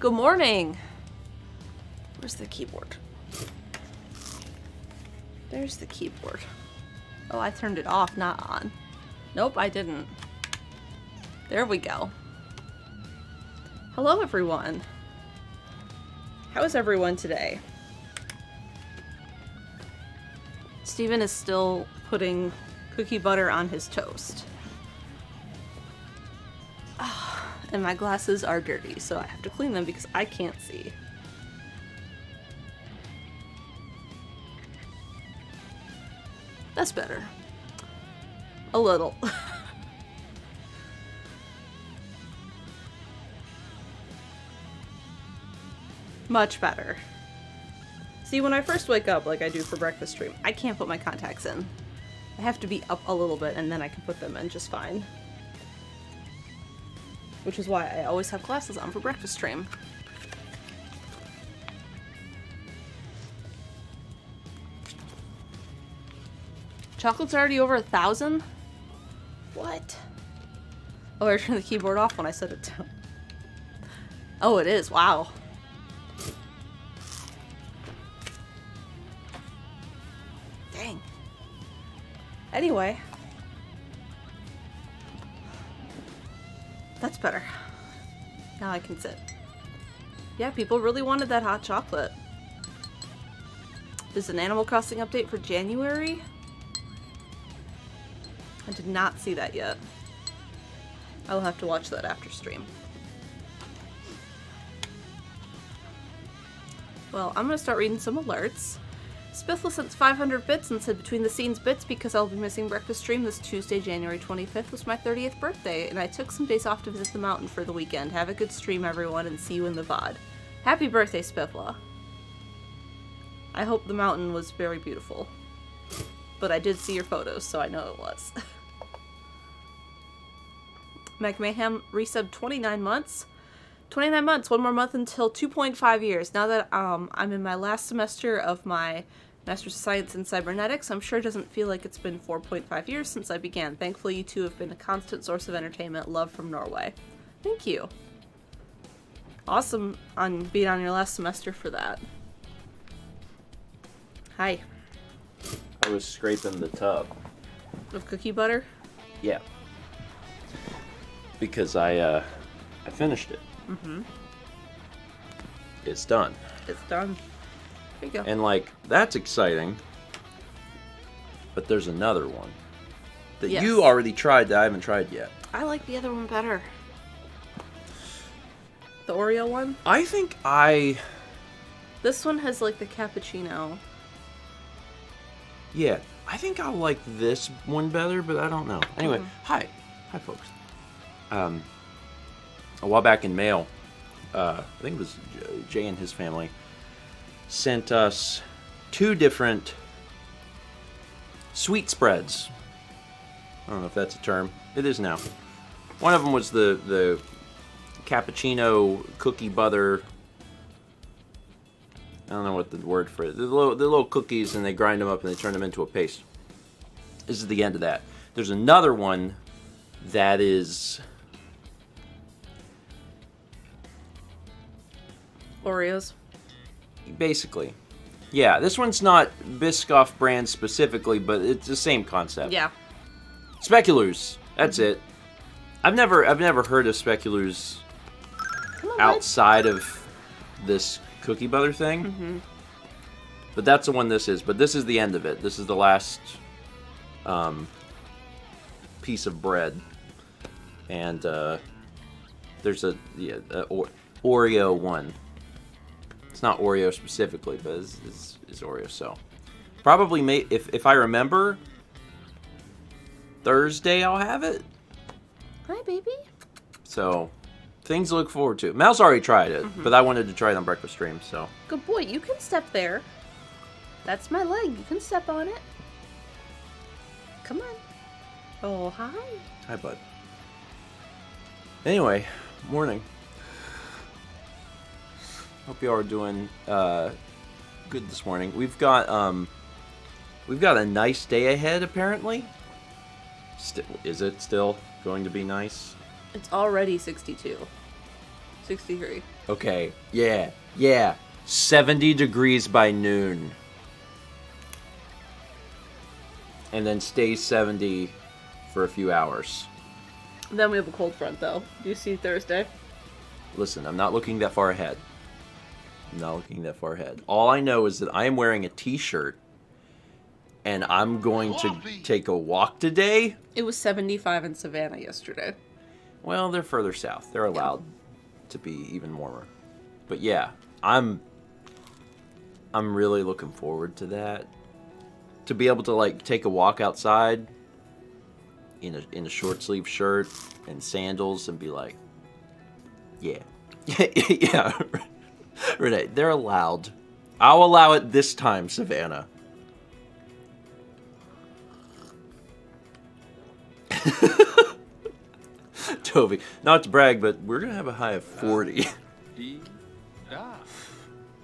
Good morning. Where's the keyboard? There's the keyboard. Oh, I turned it off, not on. Nope, I didn't. There we go. Hello, everyone. How is everyone today? Stephen is still putting cookie butter on his toast. And my glasses are dirty, so I have to clean them because I can't see. That's better. A little. Much better. See, when I first wake up, like I do for breakfast stream, I can't put my contacts in. I have to be up a little bit and then I can put them in just fine. Which is why I always have glasses on for breakfast stream. Chocolate's already over a thousand? What? Oh, I turned the keyboard off when I set it down. Oh, it is. Wow. Dang. Anyway. Better. Now I can sit. Yeah, people really wanted that hot chocolate. There's an Animal Crossing update for January? I did not see that yet. I will have to watch that after stream. Well, I'm gonna start reading some alerts. Spiffle sent 500 bits and said between the scenes bits because I'll be missing breakfast stream this Tuesday, January 25th was my 30th birthday and I took some days off to visit the mountain for the weekend. Have a good stream everyone and see you in the VOD. Happy birthday, Spiffla. I hope the mountain was very beautiful. But I did see your photos, so I know it was. Mac Mayhem resubbed 29 months. 29 months, one more month until 2.5 years. Now that um, I'm in my last semester of my Master's of Science in Cybernetics, I'm sure it doesn't feel like it's been 4.5 years since I began. Thankfully, you two have been a constant source of entertainment. Love from Norway. Thank you. Awesome on being on your last semester for that. Hi. I was scraping the tub. Of cookie butter? Yeah. Because I uh I finished it. Mm-hmm. It's done. It's done. There you go. And like that's exciting. But there's another one that Yes. you already tried that I haven't tried yet. I like the other one better. The Oreo one? I think I This one has like the cappuccino. yeah, I think I'll like this one better, but I don't know. Anyway, Mhm. hi. Hi folks. Um a while back in mail, uh I think it was Jay and his family sent us two different sweet spreads. I don't know if that's a term. It is now. One of them was the the cappuccino cookie butter. I don't know what the word for it. The little, little cookies, and they grind them up and they turn them into a paste. This is the end of that. There's another one that is Oreos. Basically, yeah. This one's not Biscoff brand specifically, but it's the same concept. Yeah. Speculoos. That's it. I've never I've never heard of speculoos Come on, bud. outside of this cookie butter thing. Mm-hmm. But that's the one this is. But this is the end of it. This is the last um, piece of bread, and uh, there's a yeah a Oreo one. It's not Oreo specifically, but it's, it's, it's Oreo. So probably may if if I remember Thursday I'll have it. Hi, baby. So things to look forward to. Mal's already tried it, mm-hmm. but I wanted to try it on breakfast stream. So Good boy. You can step there. That's my leg. You can step on it. Come on. Oh, hi. Hi, bud. Anyway, morning. Hope you all are doing uh, good this morning. We've got um, we've got a nice day ahead. Apparently, St- is it still going to be nice? It's already 62. 63. Okay. Yeah. Yeah. 70 degrees by noon. And then stays 70 for a few hours. Then we have a cold front, though. Do you see Thursday? Listen, I'm not looking that far ahead. I'm not looking that far ahead. All I know is that I am wearing a t-shirt and I'm going to take a walk today. It was 75 in Savannah yesterday. Well, they're further south. They're allowed to be even warmer. But yeah, I'm I'm really looking forward to that. To be able to like take a walk outside in a in a short sleeve shirt and sandals and be like, yeah, yeah, Renee, they're allowed. I'll allow it this time, Savannah. Toby, not to brag, but we're gonna have a high of 40.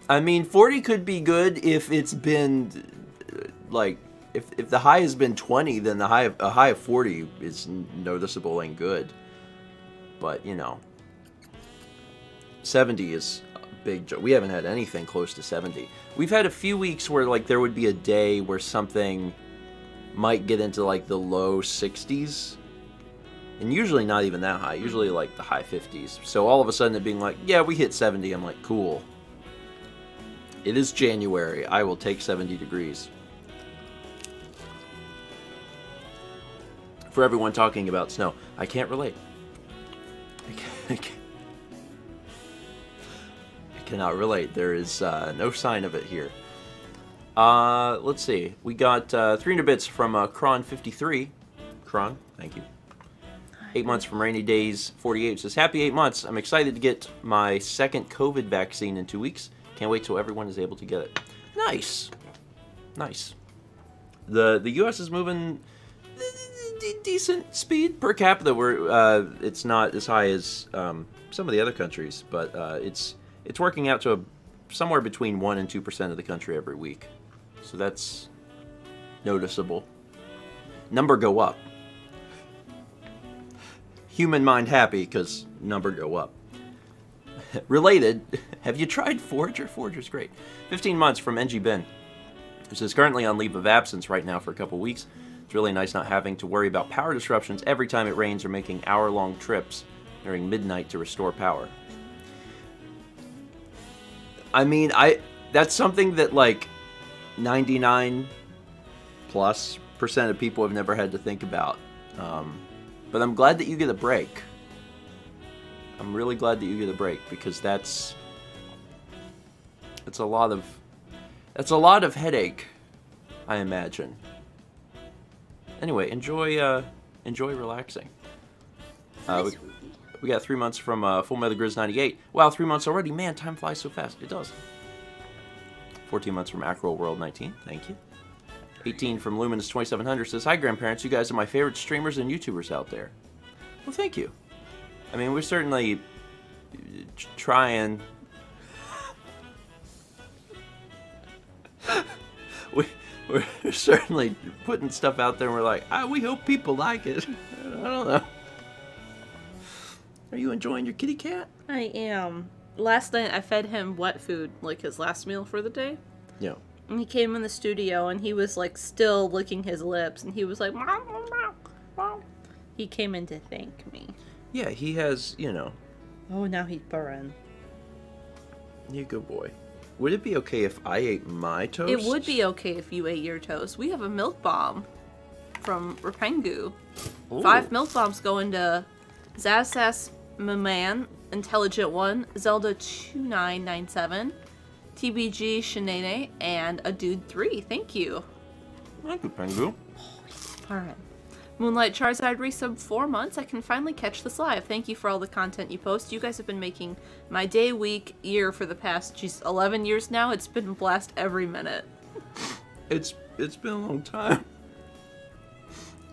I mean, 40 could be good if it's been uh, like if if the high has been 20, then the high of, a high of 40 is noticeable and good. But you know, 70 is big. We haven't had anything close to 70. We've had a few weeks where like there would be a day where something might get into like the low 60s and usually not even that high usually like the high 50s so all of a sudden it being like yeah we hit 70 i'm like cool. It is january. I will take 70 degrees. For everyone talking about snow i can't relate. I, can't, cannot relate there is uh, no sign of it here uh, let's see. We got uh, 300 bits from uh, Kron53. Kron, thank you. Eight months from Rainy Days 48 says, Happy eight months. I'm excited to get my second COVID vaccine in two weeks. Can't wait till everyone is able to get it. Nice. Nice. The the U.S. is moving decent speed per capita. Where uh, it's not as high as um, some of the other countries, but uh, it's it's working out to a, somewhere between one and two percent of the country every week. So that's noticeable. Number go up. Human mind happy because number go up. Related, have you tried Forager? Forager's great. 15 months from NG Ben. This is currently on leave of absence right now for a couple weeks. It's really nice not having to worry about power disruptions every time it rains or making hour-long trips during midnight to restore power. I mean, I that's something that like 99 plus percent of people have never had to think about. Um, but I'm glad that you get a break. I'm really glad that you get a break because that's it's a lot of that's a lot of headache, I imagine. Anyway, enjoy uh, enjoy relaxing. Uh, we, we, got three months from uh, Full Metal Grizz 98. Wow, three months already. Man, time flies so fast. It does. 14 months from Acro World 19. Thank you. 18 from Luminous 2700 says, Hi, grandparents. You guys are my favorite streamers and YouTubers out there. Well, thank you. I mean, we're certainly trying. we, we're certainly putting stuff out there and we're like, ah, we hope people like it. I don't know. Are you enjoying your kitty cat? I am last night I fed him wet food, like his last meal for the day. Yeah. And he came in the studio and he was like still licking his lips and he was like he came in to thank me. Yeah, he has, you know. Oh, now he's purring. You good boy. Would it be okay if I ate my toast? It would be okay if you ate your toast. We have a milk bomb from Rapengu. Ooh. Five milk bombs going to Zazas Maman Intelligent One, Zelda 2997, TBG Shenane, and a Dude 3. Thank you. Thank you, Pengu. Alright. Moonlight Charizard resub four months. I can finally catch this live. Thank you for all the content you post. You guys have been making my day, week, year for the past, geez, 11 years now. It's been a blast every minute. It's it's been a long time.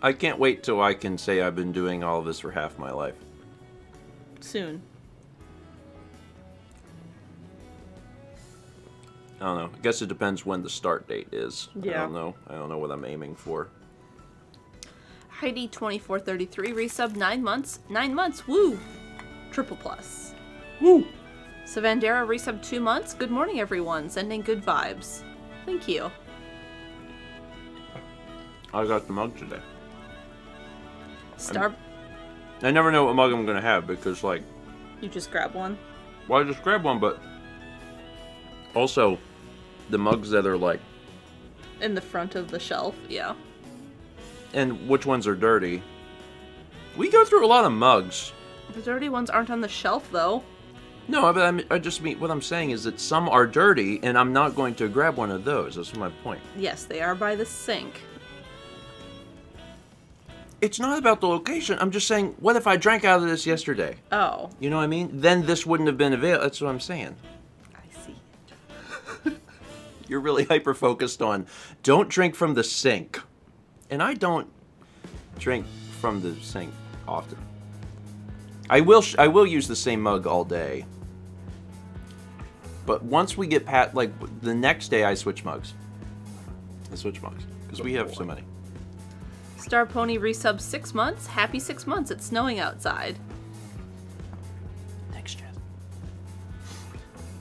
I can't wait till I can say I've been doing all of this for half my life. Soon. I don't know. I guess it depends when the start date is. Yeah. I don't know. I don't know what I'm aiming for. Heidi2433 resub nine months. Nine months. Woo! Triple plus. Woo! Savandera resub two months. Good morning, everyone. Sending good vibes. Thank you. I got the mug today. Star, I never know what mug I'm gonna have because, like, you just grab one. well, I just grab one, but also the mugs that are like, In the front of the shelf, yeah. and which ones are dirty. We go through a lot of mugs. The dirty ones aren't on the shelf, though. No, but I'm, I just mean what I'm saying is that some are dirty, and I'm not going to grab one of those. That's my point. Yes, they are by the sink. It's not about the location. I'm just saying, what if I drank out of this yesterday? Oh, You know what I mean? Then this wouldn't have been available. That's what I'm saying. I see. You're really hyper focused on don't drink from the sink. And I don't drink from the sink often. I will sh- I will use the same mug all day. But once we get pat like the next day I switch mugs. I switch mugs because we oh, have so many. Star Pony resub six months. Happy six months. It's snowing outside. Next gen.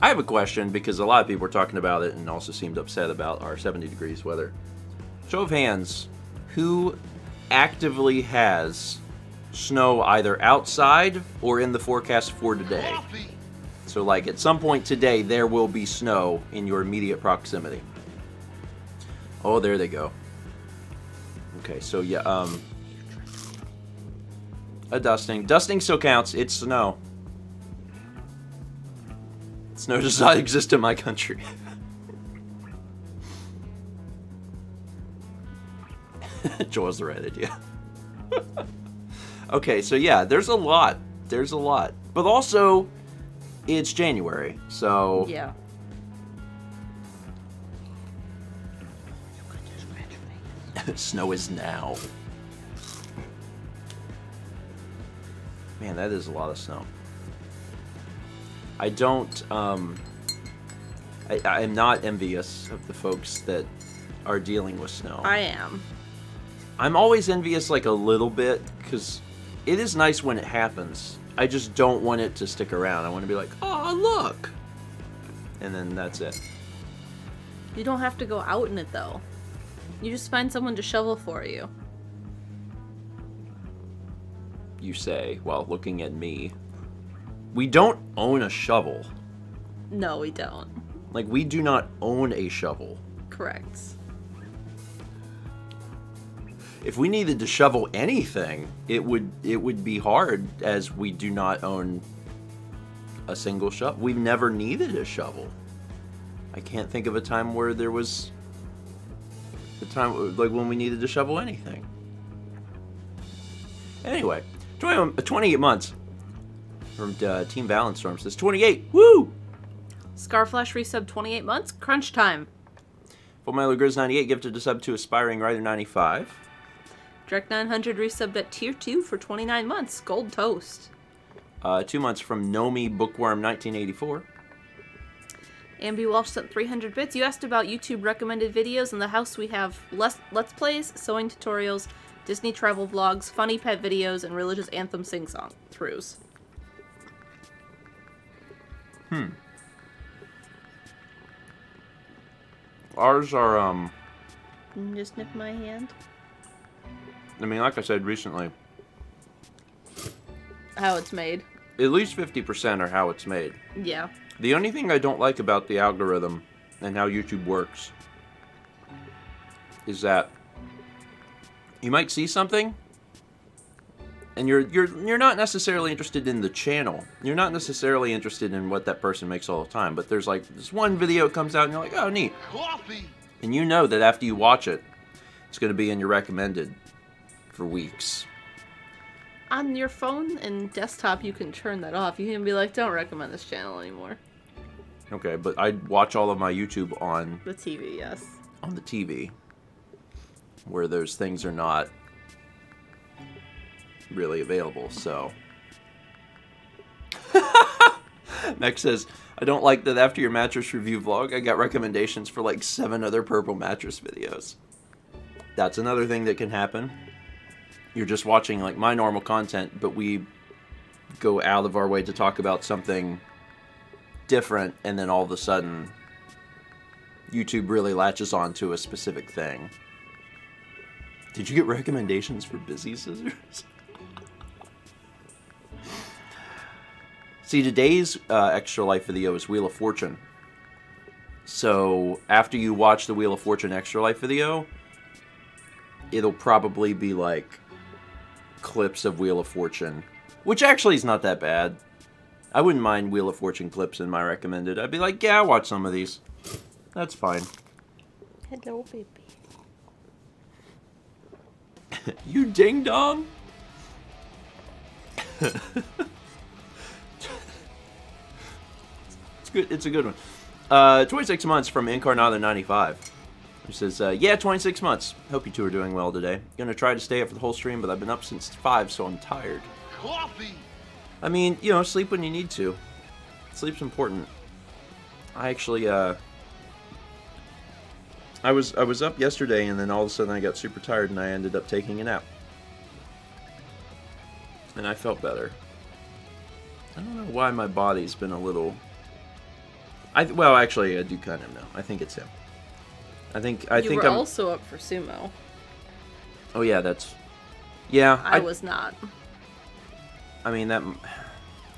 I have a question because a lot of people were talking about it and also seemed upset about our 70 degrees weather. Show of hands, who actively has snow either outside or in the forecast for today? So, like at some point today, there will be snow in your immediate proximity. Oh, there they go. Okay, so yeah, um, a dusting. Dusting still counts. It's snow. Snow does not exist in my country. Joel's the right idea. okay, so yeah, there's a lot. There's a lot. But also, it's January, so. Yeah. Snow is now. Man, that is a lot of snow. I don't, um, I, I am not envious of the folks that are dealing with snow. I am. I'm always envious, like a little bit, because it is nice when it happens. I just don't want it to stick around. I want to be like, oh, look. And then that's it. You don't have to go out in it, though. You just find someone to shovel for you. You say, while looking at me. We don't own a shovel. No, we don't. Like, we do not own a shovel. Correct. If we needed to shovel anything, it would it would be hard as we do not own a single shovel. We've never needed a shovel. I can't think of a time where there was a time like when we needed to shovel anything. Anyway, 20, 28 months from uh, Team Valenstorm says 28. Woo! Scarflash resub 28 months. Crunch time. Full Metal Grizz 98 gifted a sub to Aspiring Rider 95. Drek 900 resubbed at tier 2 for 29 months. Gold toast. Uh, two months from Nomi Bookworm 1984. Ambi Walsh sent 300 bits. You asked about YouTube recommended videos. In the house, we have less Let's Plays, sewing tutorials, Disney travel vlogs, funny pet videos, and religious anthem sing song throughs. Hmm. Ours are, um, just nip my hand? I mean, like I said recently, How it's made. at least 50% are how it's made. Yeah. The only thing I don't like about the algorithm and how YouTube works is that you might see something and you're you're you're not necessarily interested in the channel. You're not necessarily interested in what that person makes all the time, but there's like this one video comes out and you're like, "Oh, neat." Coffee. And you know that after you watch it, it's going to be in your recommended for weeks. On your phone and desktop, you can turn that off. You can be like, don't recommend this channel anymore. Okay, but I watch all of my YouTube on The TV, yes. on the TV, where those things are not really available. So, Max says, "I don't like that after your mattress review vlog, I got recommendations for like seven other purple mattress videos." That's another thing that can happen. You're just watching like my normal content, but we go out of our way to talk about something different, and then all of a sudden, YouTube really latches on to a specific thing. Did you get recommendations for busy scissors? See, today's uh, Extra Life video is Wheel of Fortune. So, after you watch the Wheel of Fortune Extra Life video, it'll probably be like clips of Wheel of Fortune, which actually is not that bad. I wouldn't mind Wheel of Fortune clips in my recommended. I'd be like, yeah, I'll watch some of these. That's fine. Hello, baby. you ding dong? it's good. It's a good one. Uh, 26 months from Incarnata95. Who says, uh, yeah, 26 months. Hope you two are doing well today. Gonna try to stay up for the whole stream, but I've been up since 5, so I'm tired. Coffee! I mean, you know, sleep when you need to. Sleep's important. I actually, uh... I was I was up yesterday, and then all of a sudden I got super tired, and I ended up taking a nap. And I felt better. I don't know why my body's been a little... I Well, actually, I do kind of know. I think it's him. I think I you think were I'm. also up for sumo. Oh yeah, that's. Yeah, I, was not. I mean that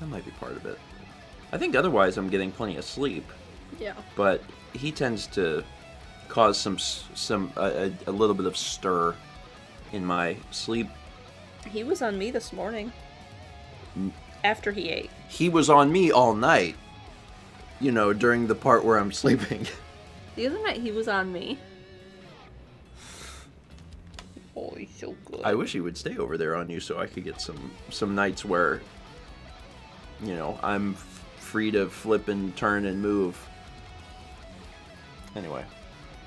that might be part of it. I think otherwise I'm getting plenty of sleep, Yeah. but he tends to cause some some a, a, a little bit of stir in my sleep. He was on me this morning. Mm. After he ate. He was on me all night. You know, during the part where I'm sleeping. The other night he was on me. Oh, he's so good. I wish he would stay over there on you so I could get some some nights where you know, I'm f- free to flip and turn and move. Anyway.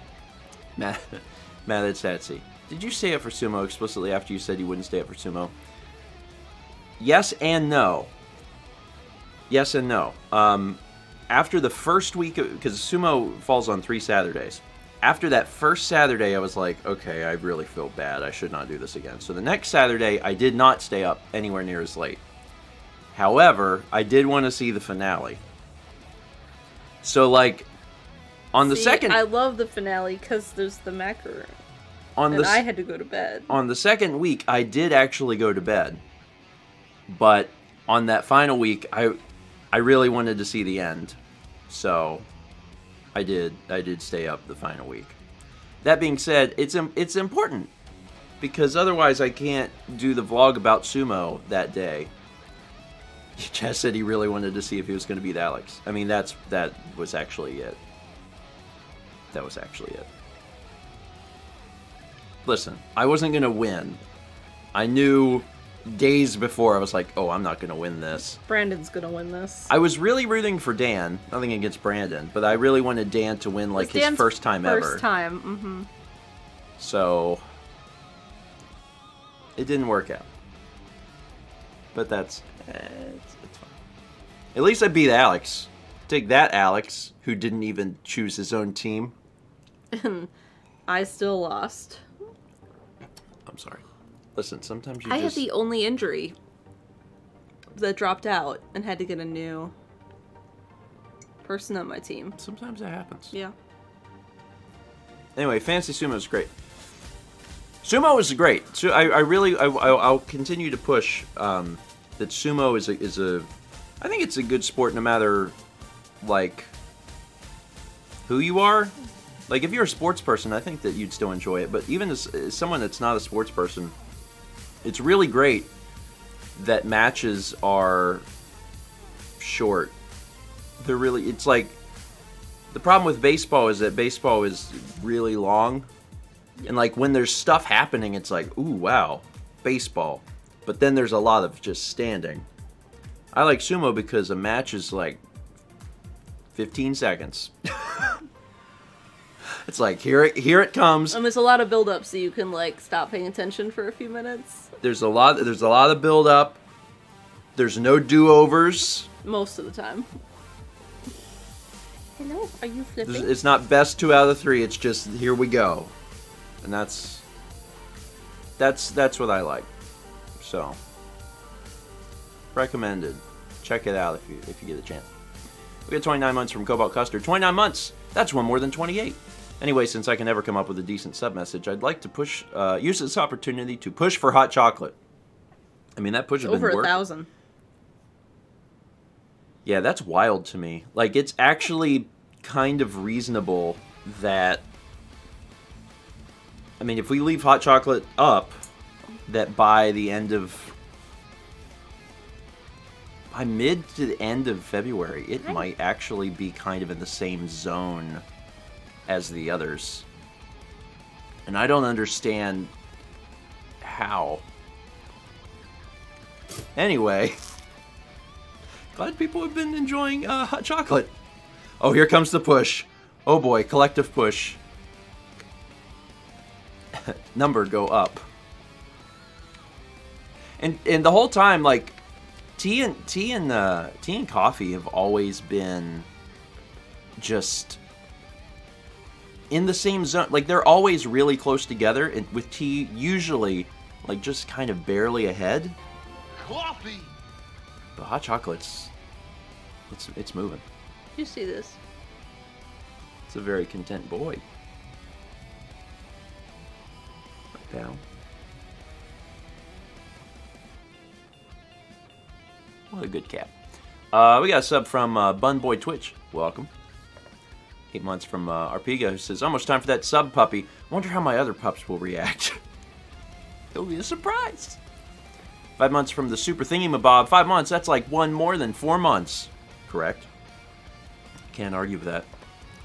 Matt, Matt at Satsy. Did you stay up for sumo explicitly after you said you wouldn't stay up for sumo? Yes and no. Yes and no. Um, after the first week, because sumo falls on three Saturdays. After that first Saturday, I was like, okay, I really feel bad. I should not do this again. So the next Saturday, I did not stay up anywhere near as late. However, I did want to see the finale. So, like, on the See, second, I love the finale because there's the macaroon. on And the I had to go to bed. on the second week, I did actually go to bed. But on that final week, I I really wanted to see the end. So I did I did stay up the final week. That being said, it's it's important because otherwise I can't do the vlog about sumo that day. Chess said he really wanted to see if he was going to beat Alex. I mean, that's that was actually it. That was actually it. Listen, I wasn't going to win. I knew days before I was like, "Oh, I'm not going to win this." Brandon's gonna win this. I was really rooting for Dan. Nothing against Brandon, but I really wanted Dan to win like his first time first ever. time. Mm-hmm. So it didn't work out. But that's eh, it's, it's fine. At least I beat Alex. Take that, Alex, who didn't even choose his own team. I still lost. I'm sorry. Listen, sometimes you I had just the only injury that dropped out and had to get a new person on my team. sometimes that happens. Yeah. Anyway, fantasy sumo is great. Sumo is great. So I, I really, I, I- I'll continue to push um, that sumo is a, is a, I think it's a good sport no matter, like, who you are. Like, if you're a sports person, I think that you'd still enjoy it. But even as, as someone that's not a sports person, it's really great that matches are short. They're really, it's like, the problem with baseball is that baseball is really long. And like when there's stuff happening, it's like, ooh, wow, baseball. But then there's a lot of just standing. I like sumo because a match is like 15 seconds. it's like here it here it comes. And there's a lot of build up so you can like stop paying attention for a few minutes. There's a lot there's a lot of build up. There's no do-overs. Most of the time. Hello, are you There's- flipping? It's not best two out of three. It's just here we go, and that's that's that's what I like. So recommended. Check it out if you if you get a chance. We got 29 months from Cobalt Custard. 29 months! That's one more than 28. Anyway, since I can never come up with a decent sub message, I'd like to push, uh, use this opportunity to push for hot chocolate. I mean, that push has Over been a working. thousand. Yeah, that's wild to me. Like, it's actually kind of reasonable that. I mean, if we leave hot chocolate up, that by the end of. By mid to the end of February, it might actually be kind of in the same zone as the others. And I don't understand how. Anyway. Glad people have been enjoying uh, hot chocolate. Oh, here comes the push. Oh boy, collective push. Number go up. And and the whole time, like tea and tea and uh, tea and coffee have always been just in the same zone. Like they're always really close together, and with tea usually like just kind of barely ahead. Coffee! But hot chocolate's it's it's moving. You see this? It's a very content boy. Right down. What a good cat. Uh, we got a sub from uh, Bun Boy Twitch. Welcome. Eight months from uh, who says, Almost time for that sub puppy. Wonder how my other pups will react. It'll be a surprise. Five months from the Super Thingy Mabob. Five months, that's like one more than four months. Correct. Can't argue with that.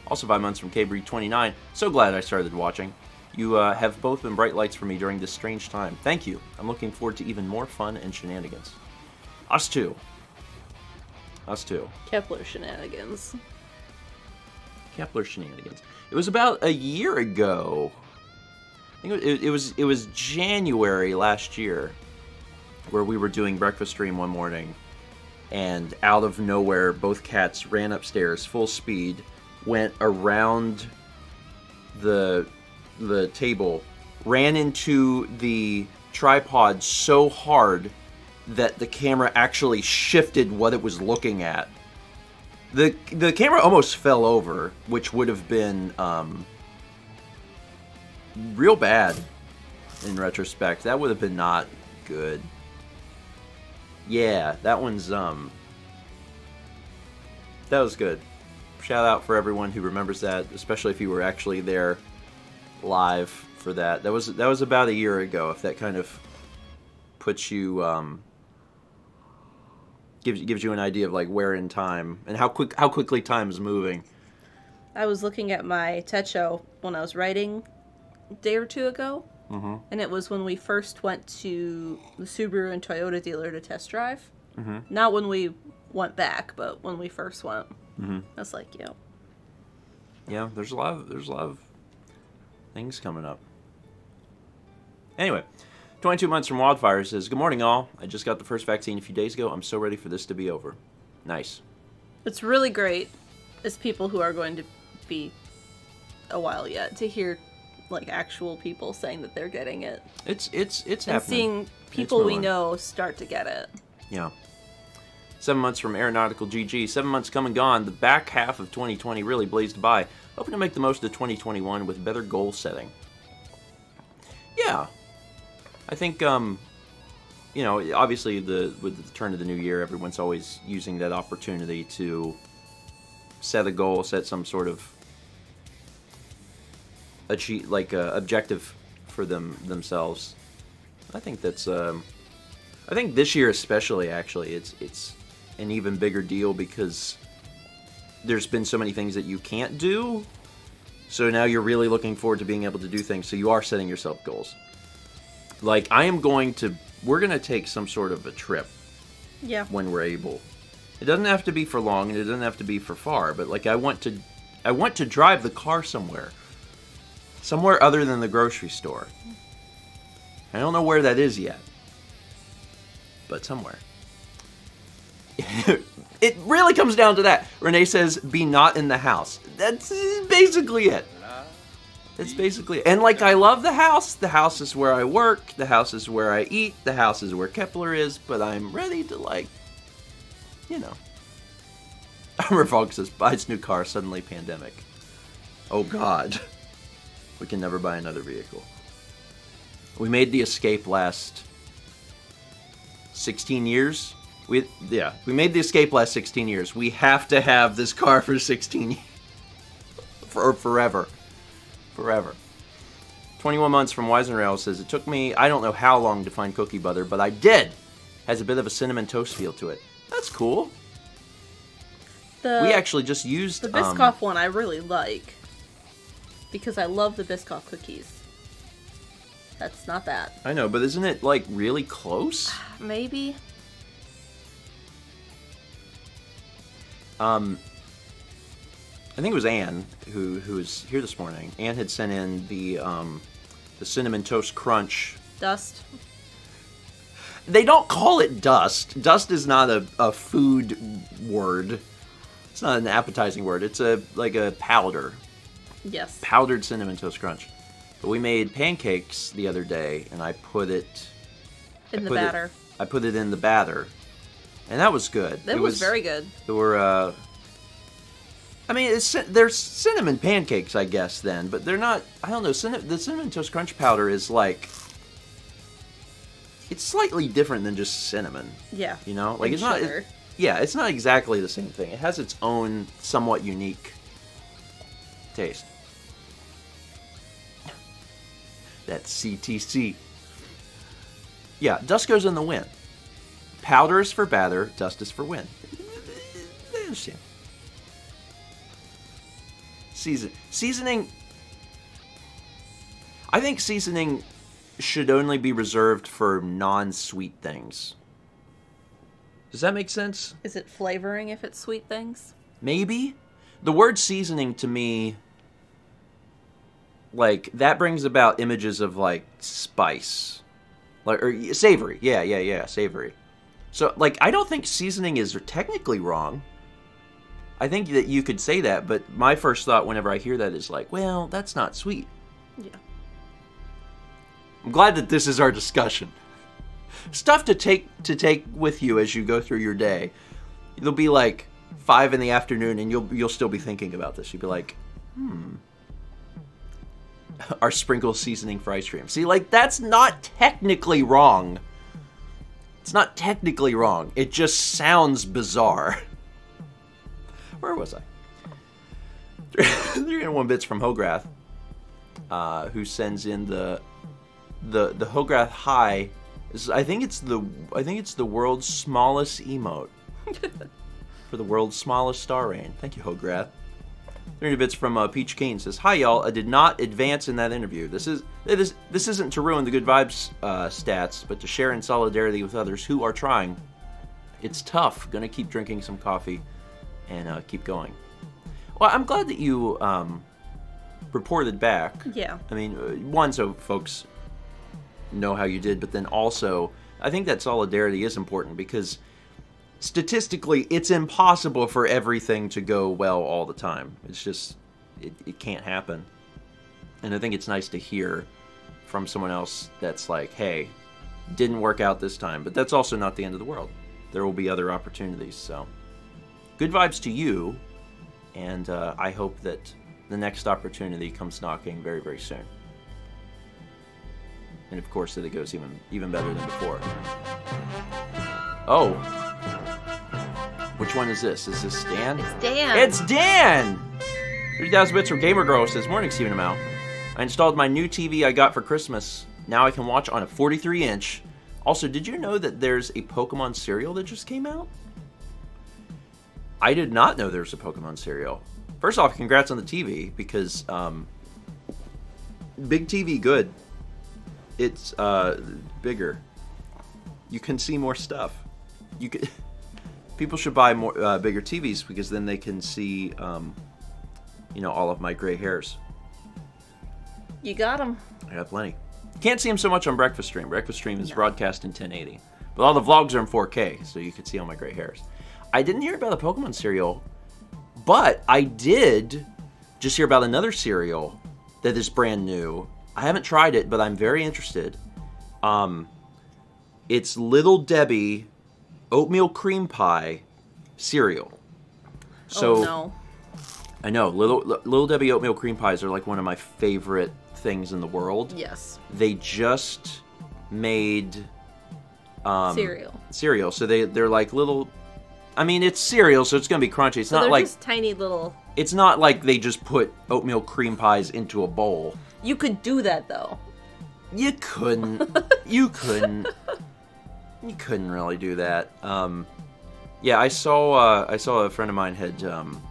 Also, five months from KBreed29. So glad I started watching. You uh, have both been bright lights for me during this strange time. Thank you. I'm looking forward to even more fun and shenanigans. Us too. Us too. Kepler shenanigans. Kepler shenanigans. It was about a year ago. I think it, it was it was January last year, where we were doing breakfast stream one morning, and out of nowhere, both cats ran upstairs full speed, went around the the table, ran into the tripod so hard that the camera actually shifted what it was looking at. The the camera almost fell over, which would have been um, real bad in retrospect. That would have been not good. Yeah, that one's um that was good. Shout out for everyone who remembers that, especially if you were actually there live for that. That was that was about a year ago. If that kind of puts you um gives gives you an idea of like where in time and how quick how quickly time is moving. I was looking at my Techo when I was writing a day or two ago, Mm-hmm. and it was when we first went to the Subaru and Toyota dealer to test drive. Mm-hmm. Not when we went back, but when we first went. Mm-hmm. That's like, yeah. Yeah, there's a lot of there's a lot of things coming up. Anyway, 22 months from Wildfire says, "Good morning, all. I just got the first vaccine a few days ago. I'm so ready for this to be over. Nice. It's really great as people who are going to be a while yet to hear like actual people saying that they're getting it It's it's it's and happening. seeing people we know start to get it. Yeah. Seven months from Aeronautical GG. Seven months come and gone. The back half of 2020 really blazed by. Hoping to make the most of 2021 with better goal setting. Yeah. I think, um, you know, obviously the with the turn of the new year, everyone's always using that opportunity to set a goal, set some sort of achieve like uh, objective for them themselves. I think that's um, I think this year especially actually it's it's an even bigger deal because there's been so many things that you can't do. So now you're really looking forward to being able to do things. So you are setting yourself goals. Like I am going to we're going to take some sort of a trip Yeah. when we're able. It doesn't have to be for long and it doesn't have to be for far, but like I want to I want to drive the car somewhere. Somewhere other than the grocery store. I don't know where that is yet. But somewhere. it really comes down to that. Renee says be not in the house. That's basically it. That's basically. And like I love the house. The house is where I work. The house is where I eat. The house is where Kepler is. But I'm ready to like, you know, Armor Fog says, buys new car, suddenly pandemic. Oh god. We can never buy another vehicle. We made the escape last 16 years. We yeah, we made the escape last 16 years. We have to have this car for 16 years. For forever. Forever. 21 months from Weisenrail says, It took me, I don't know how long to find cookie butter, but I did. Has a bit of a cinnamon toast feel to it. That's cool. The, we actually just used the um, Biscoff one I really like because I love the Biscoff cookies. That's not that. I know, but isn't it like really close? Maybe. Um, I think it was Anne who who was here this morning. Anne had sent in the um, the cinnamon toast crunch. Dust. They don't call it dust. Dust is not a, a food word. It's not an appetizing word. It's a like a powder, Yes. powdered cinnamon toast crunch. But we made pancakes the other day, and I put it In I the put it- batter. I put it in the batter, and that was good. That It was, very good. There were, uh, I mean, it's, they're cinnamon pancakes, I guess, then, but they're not. I don't know. Cinnamon, the cinnamon toast crunch powder is like, it's slightly different than just cinnamon. Yeah. You know, like it's not. it- yeah, it's not exactly the same thing. It has its own somewhat unique taste. That CTC. Yeah, dust goes in the wind. Powder is for batter, dust is for wind. I understand. Season seasoning. I think seasoning should only be reserved for non-sweet things. Does that make sense? Is it flavoring if it's sweet things? Maybe. The word seasoning to me like that brings about images of like spice. Like or savory. Yeah, yeah, yeah, savory. So like I don't think seasoning is technically wrong. I think that you could say that, but my first thought whenever I hear that is like, well, that's not sweet. Yeah. I'm glad that this is our discussion. Stuff to take to take with you as you go through your day. It'll be like five in the afternoon, and you'll you'll still be thinking about this. You'll be like, hmm. Our sprinkle seasoning for ice cream. See, like that's not technically wrong. It's not technically wrong. It just sounds bizarre. Where was I? 301 bits from Hograth, uh, who sends in the the the Hograth High. I think it's the I think it's the world's smallest emote for the world's smallest star rain. Thank you, Hograth. 300 bits from uh, Peach Kane says, "Hi y'all. I did not advance in that interview. This is this this isn't to ruin the good vibes uh, stats, but to share in solidarity with others who are trying. It's tough. Gonna keep drinking some coffee and uh, keep going. Well, I'm glad that you um, reported back. Yeah. I mean, uh, one, so folks know how you did, but then also, I think that solidarity is important because statistically, it's impossible for everything to go well all the time. It's just, it, it can't happen. And I think it's nice to hear from someone else that's like, hey, didn't work out this time, but that's also not the end of the world. There will be other opportunities, so good vibes to you, and uh, I hope that the next opportunity comes knocking very, very soon. And of course, that it goes even even better than before. Oh, which one is this? Is this Dan? It's Dan. It's Dan! 3000 bits from Gamer Girl says, Morning, Stephen and Mal. I installed my new TV I got for Christmas. Now I can watch on a 43 inch. Also, did you know that there's a Pokemon cereal that just came out? I did not know there was a Pokemon cereal. First off, congrats on the TV because um, big TV good. It's uh, bigger. You can see more stuff. You could. People should buy more uh, bigger TVs because then they can see, um, you know, all of my gray hairs. You got them. I got plenty. Can't see them so much on Breakfast Stream. Breakfast Stream is No. broadcast in 1080, but all the vlogs are in 4K, so you can see all my gray hairs. I didn't hear about the Pokemon cereal, but I did just hear about another cereal that is brand new. I haven't tried it, but I'm very interested. Um, it's Little Debbie oatmeal cream pie cereal. So oh no. I know little little Debbie oatmeal cream pies are like one of my favorite things in the world. Yes. They just made um, Cereal. cereal, so they they're like little. I mean, it's cereal, so it's gonna be crunchy. It's So not like just tiny little. it's not like they just put oatmeal cream pies into a bowl. You could do that though. You couldn't. you couldn't. You couldn't really do that. Um, yeah, I saw. Uh, I saw a friend of mine had um,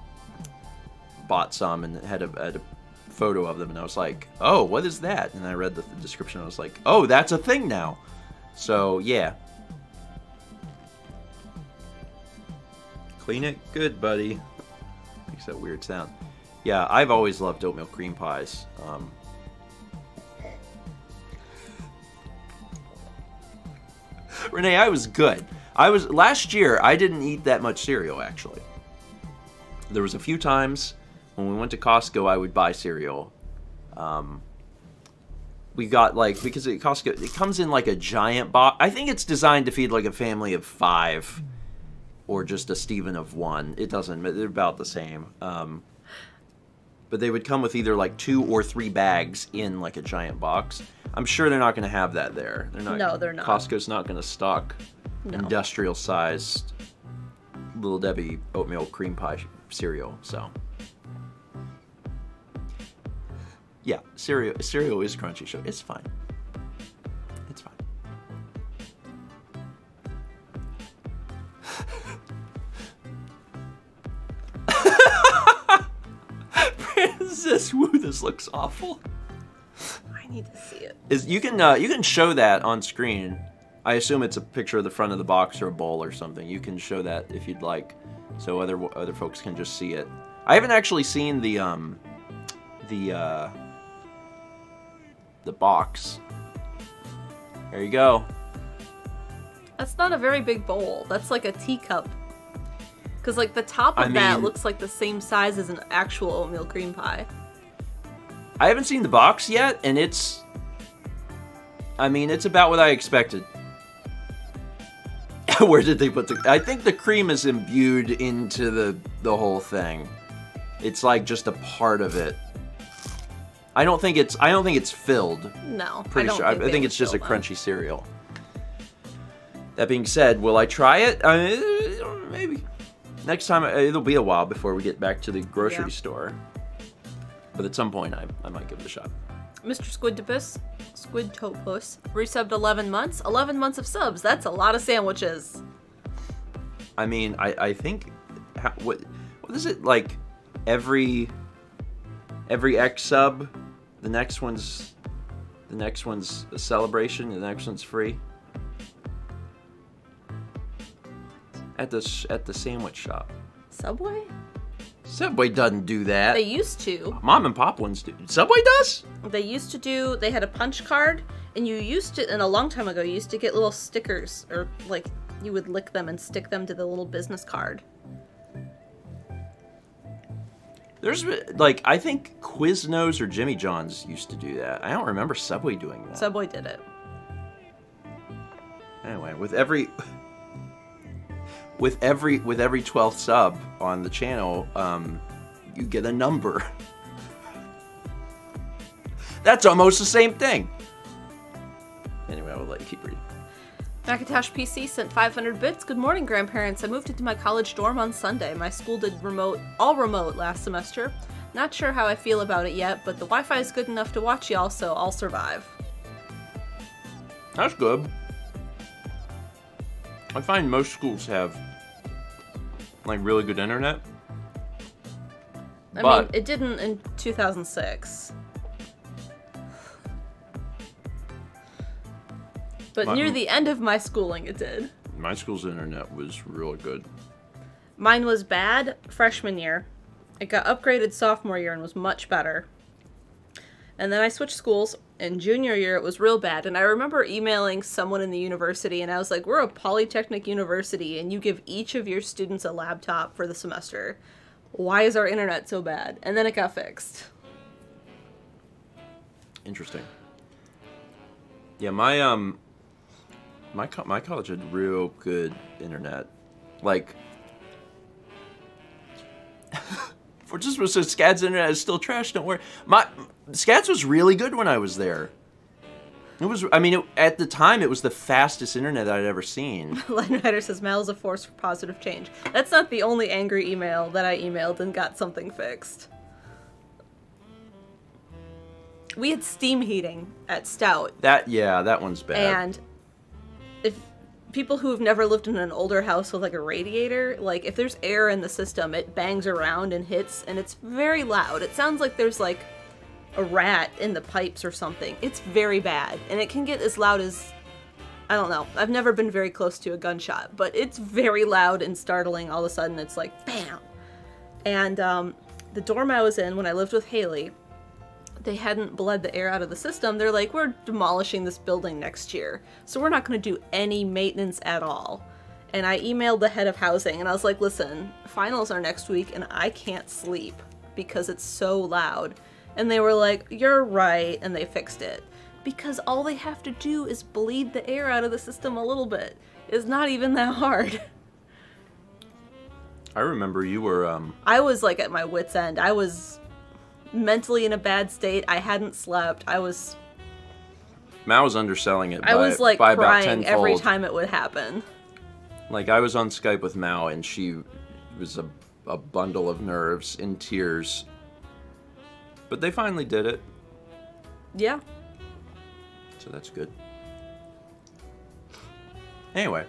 bought some and had a, had a photo of them, and I was like, "Oh, what is that?" And I read the description. And I was like, "Oh, that's a thing now." So yeah. Clean it good, buddy. Makes that weird sound. Yeah, I've always loved oatmeal cream pies. Um, Renee, I was good. I was last year. I didn't eat that much cereal actually. There was a few times when we went to Costco, I would buy cereal. Um, we got like because at Costco it comes in like a giant box. I think it's designed to feed like a family of five, or just a Stephen of one. It doesn't. They're about the same. Um, but they would come with either like two or three bags in like a giant box. I'm sure they're not going to have that there. They're not. No, they're not. Costco's not going to stock No. industrial sized Little Debbie oatmeal cream pie cereal. So. Yeah, cereal cereal is crunchy, so it's fine. Princess Woo, this looks awful. I need to see it. Is you can uh, you can show that on screen. I assume it's a picture of the front of the box or a bowl or something. You can show that if you'd like, so other other folks can just see it. I haven't actually seen the um the uh the box. There you go. That's not a very big bowl. That's like a teacup. Cause like the top of I that mean- looks like the same size as an actual oatmeal cream pie. I haven't seen the box yet, and it's. I mean, it's about what I expected. Where did they put the? I think the cream is imbued into the the whole thing. It's like just a part of it. I don't think it's. I don't think it's filled. No, Pretty I don't sure. I, I they think it's just a them. crunchy cereal. That being said, will I try it? I maybe. Next time, uh, it'll be a while before we get back to the grocery Yeah. store. But at some point, I, I might give it a shot. Mr. Squidtopus, Squidtopus, resubbed 11 months. 11 months of subs. That's a lot of sandwiches. I mean, I, I think how, what what is it like? Every every X sub, the next one's the next one's a celebration. The next one's free. At the at the sandwich shop. Subway? Subway doesn't do that. They used to. Mom and Pop ones do. Subway does? They used to do. They had a punch card, and you used to, and a long time ago, you used to get little stickers, or like you would lick them and stick them to the little business card. There's like I think Quiznos or Jimmy John's used to do that. I don't remember Subway doing that. Subway did it. Anyway, with every with every with every 12th sub on the channel, um, you get a number. That's almost the same thing. Anyway, I will let you keep reading. Macintosh PC sent 500 bits. Good morning, grandparents. I moved into my college dorm on Sunday. My school did remote, all remote last semester. Not sure how I feel about it yet, but the Wi-Fi is good enough to watch y'all, so I'll survive. That's good. I find most schools have like really good internet. I But- mean, it didn't in 2006. But My- near the end of my schooling, it did. My school's internet was really good. Mine was bad freshman year. It got upgraded sophomore year and was much better. And then I switched schools. In junior year, it was real bad. And I remember emailing someone in the university, and I was like, We're a polytechnic university, and you give each of your students a laptop for the semester. Why is our internet so bad? And then it got fixed. Interesting. Yeah, my um, my co- my college had real good internet. Like, For just was so SCAD's internet is still trash. Don't worry. My SCAD's was really good when I was there. It was. I mean, it, at the time, it was the fastest internet I'd ever seen. Line Rider says Mal is a force for positive change. That's not the only angry email that I emailed and got something fixed. We had steam heating at Stout, That yeah, that one's bad. and people who have never lived in an older house with like a radiator, like if there's air in the system, it bangs around and hits, and it's very loud. It sounds like there's like a rat in the pipes or something. It's very bad, and it can get as loud as I don't know. I've never been very close to a gunshot, but it's very loud and startling. All of a sudden, it's like bam. And um, the dorm I was in when I lived with Haley, they hadn't bled the air out of the system. They're like, we're demolishing this building next year, so we're not going to do any maintenance at all. And I emailed the head of housing, and I was like, listen, finals are next week, and I can't sleep because it's so loud. And they were like, you're right, and they fixed it. Because all they have to do is bleed the air out of the system a little bit. It's not even that hard. I remember you were um I was like at my wits' end. I was mentally in a bad state. I hadn't slept. I was Mal was underselling it. I by, was like by crying every time it would happen. Like I was on Skype with Mal, and she was a, a bundle of nerves in tears. But they finally did it, Yeah. so that's good. Anyway,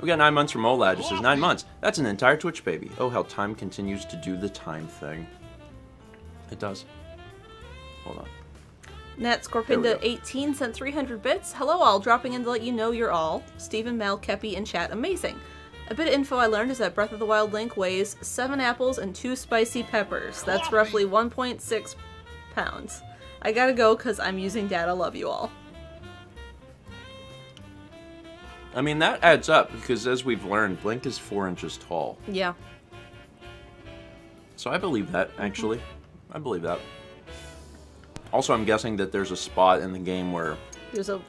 we got nine months from Olad. It says nine months. That's an entire Twitch baby. Oh, how time continues to do the time thing. It does. Hold on. Nat There we Scorpinda go. 18 sent 300 bits. Hello all, dropping in to let you know you're all. Stephen, Mal, Kepi, and chat amazing. A bit of info I learned is that Breath of the Wild Link weighs 7 apples and 2 spicy peppers. That's roughly 1.6 pounds. I gotta go because I'm using data. Love you all. I mean, that adds up because as we've learned, Link is four inches tall. Yeah. So I believe that, actually. I believe that. Also, I'm guessing that there's a spot in the game where, There's a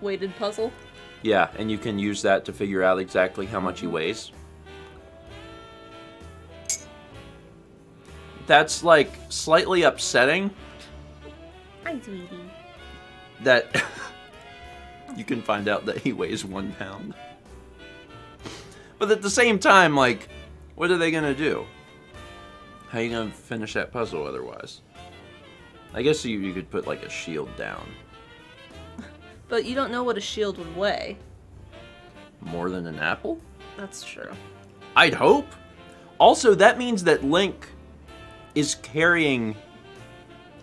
weighted puzzle. yeah, and you can use that to figure out exactly how much he weighs. That's like slightly upsetting Hi, sweetie. that you can find out that he weighs one pound. But at the same time, like, what are they gonna do? How you gonna finish that puzzle otherwise? I guess you, you could put like a shield down. But you don't know what a shield would weigh. More than an apple? That's true. I'd hope. Also, that means that Link is carrying,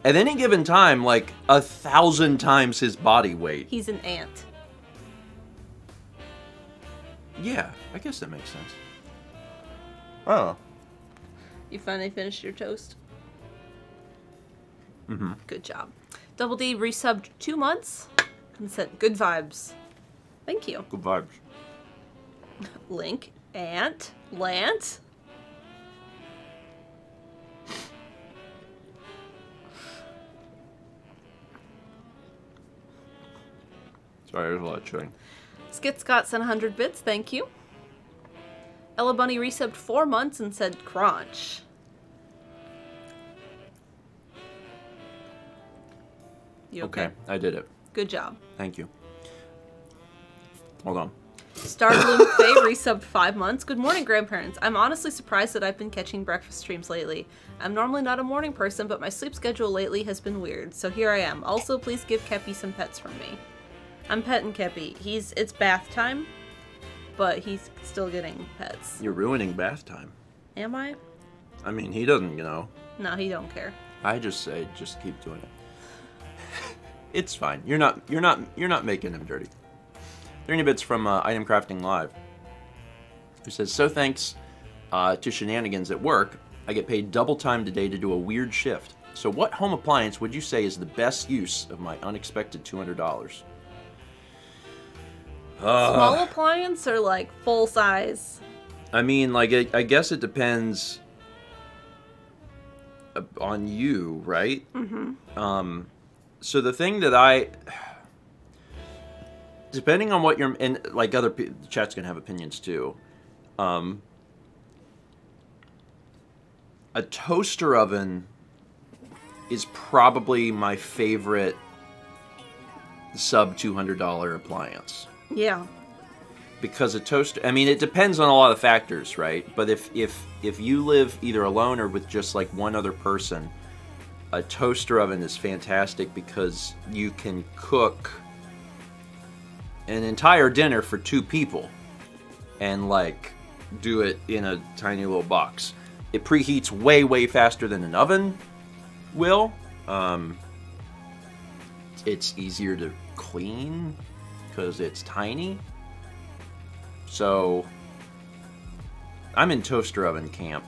at any given time, like a thousand times his body weight. He's an ant. Yeah, I guess that makes sense. Oh. You finally finished your toast? Mm-hmm. Good job. Double D resubbed two months and sent good vibes. Thank you. Good vibes. Link, Ant, Lant. Sorry, there's a lot of chewing. Skit Scott sent 100 bits, thank you. Ella Bunny resubbed four months and said crunch. You okay? Okay, I did it. Good job. Thank you. Hold on. Starbloom Faye resubbed five months. Good morning, grandparents. I'm honestly surprised that I've been catching breakfast streams lately. I'm normally not a morning person, but my sleep schedule lately has been weird, so here I am. Also, please give Kepi some pets from me. I'm petting Kepi. He's it's bath time, but he's still getting pets. You're ruining bath time. Am I? I mean, he doesn't, you know. No, he don't care. I just say, just keep doing it. it's fine. You're not, you're not, you're not making him dirty. There are any bits from uh, Item Crafting Live. Who says, so thanks uh, to shenanigans at work, I get paid double time today to do a weird shift. So what home appliance would you say is the best use of my unexpected $200? Uh, Small appliance or like full size? I mean, like, I, I guess it depends on you, right? Mm-hmm. Um, so the thing that I, depending on what you're, and like other the chat's gonna have opinions too. Um, a toaster oven is probably my favorite sub two hundred dollar appliance. Yeah. because a toaster i mean it depends on a lot of factors right? But if if if you live either alone or with just like one other person a toaster oven is fantastic because you can cook an entire dinner for two people and like do it in a tiny little box. It preheats way way faster than an oven will. Um, it's easier to clean because it's tiny so I'm in toaster oven camp.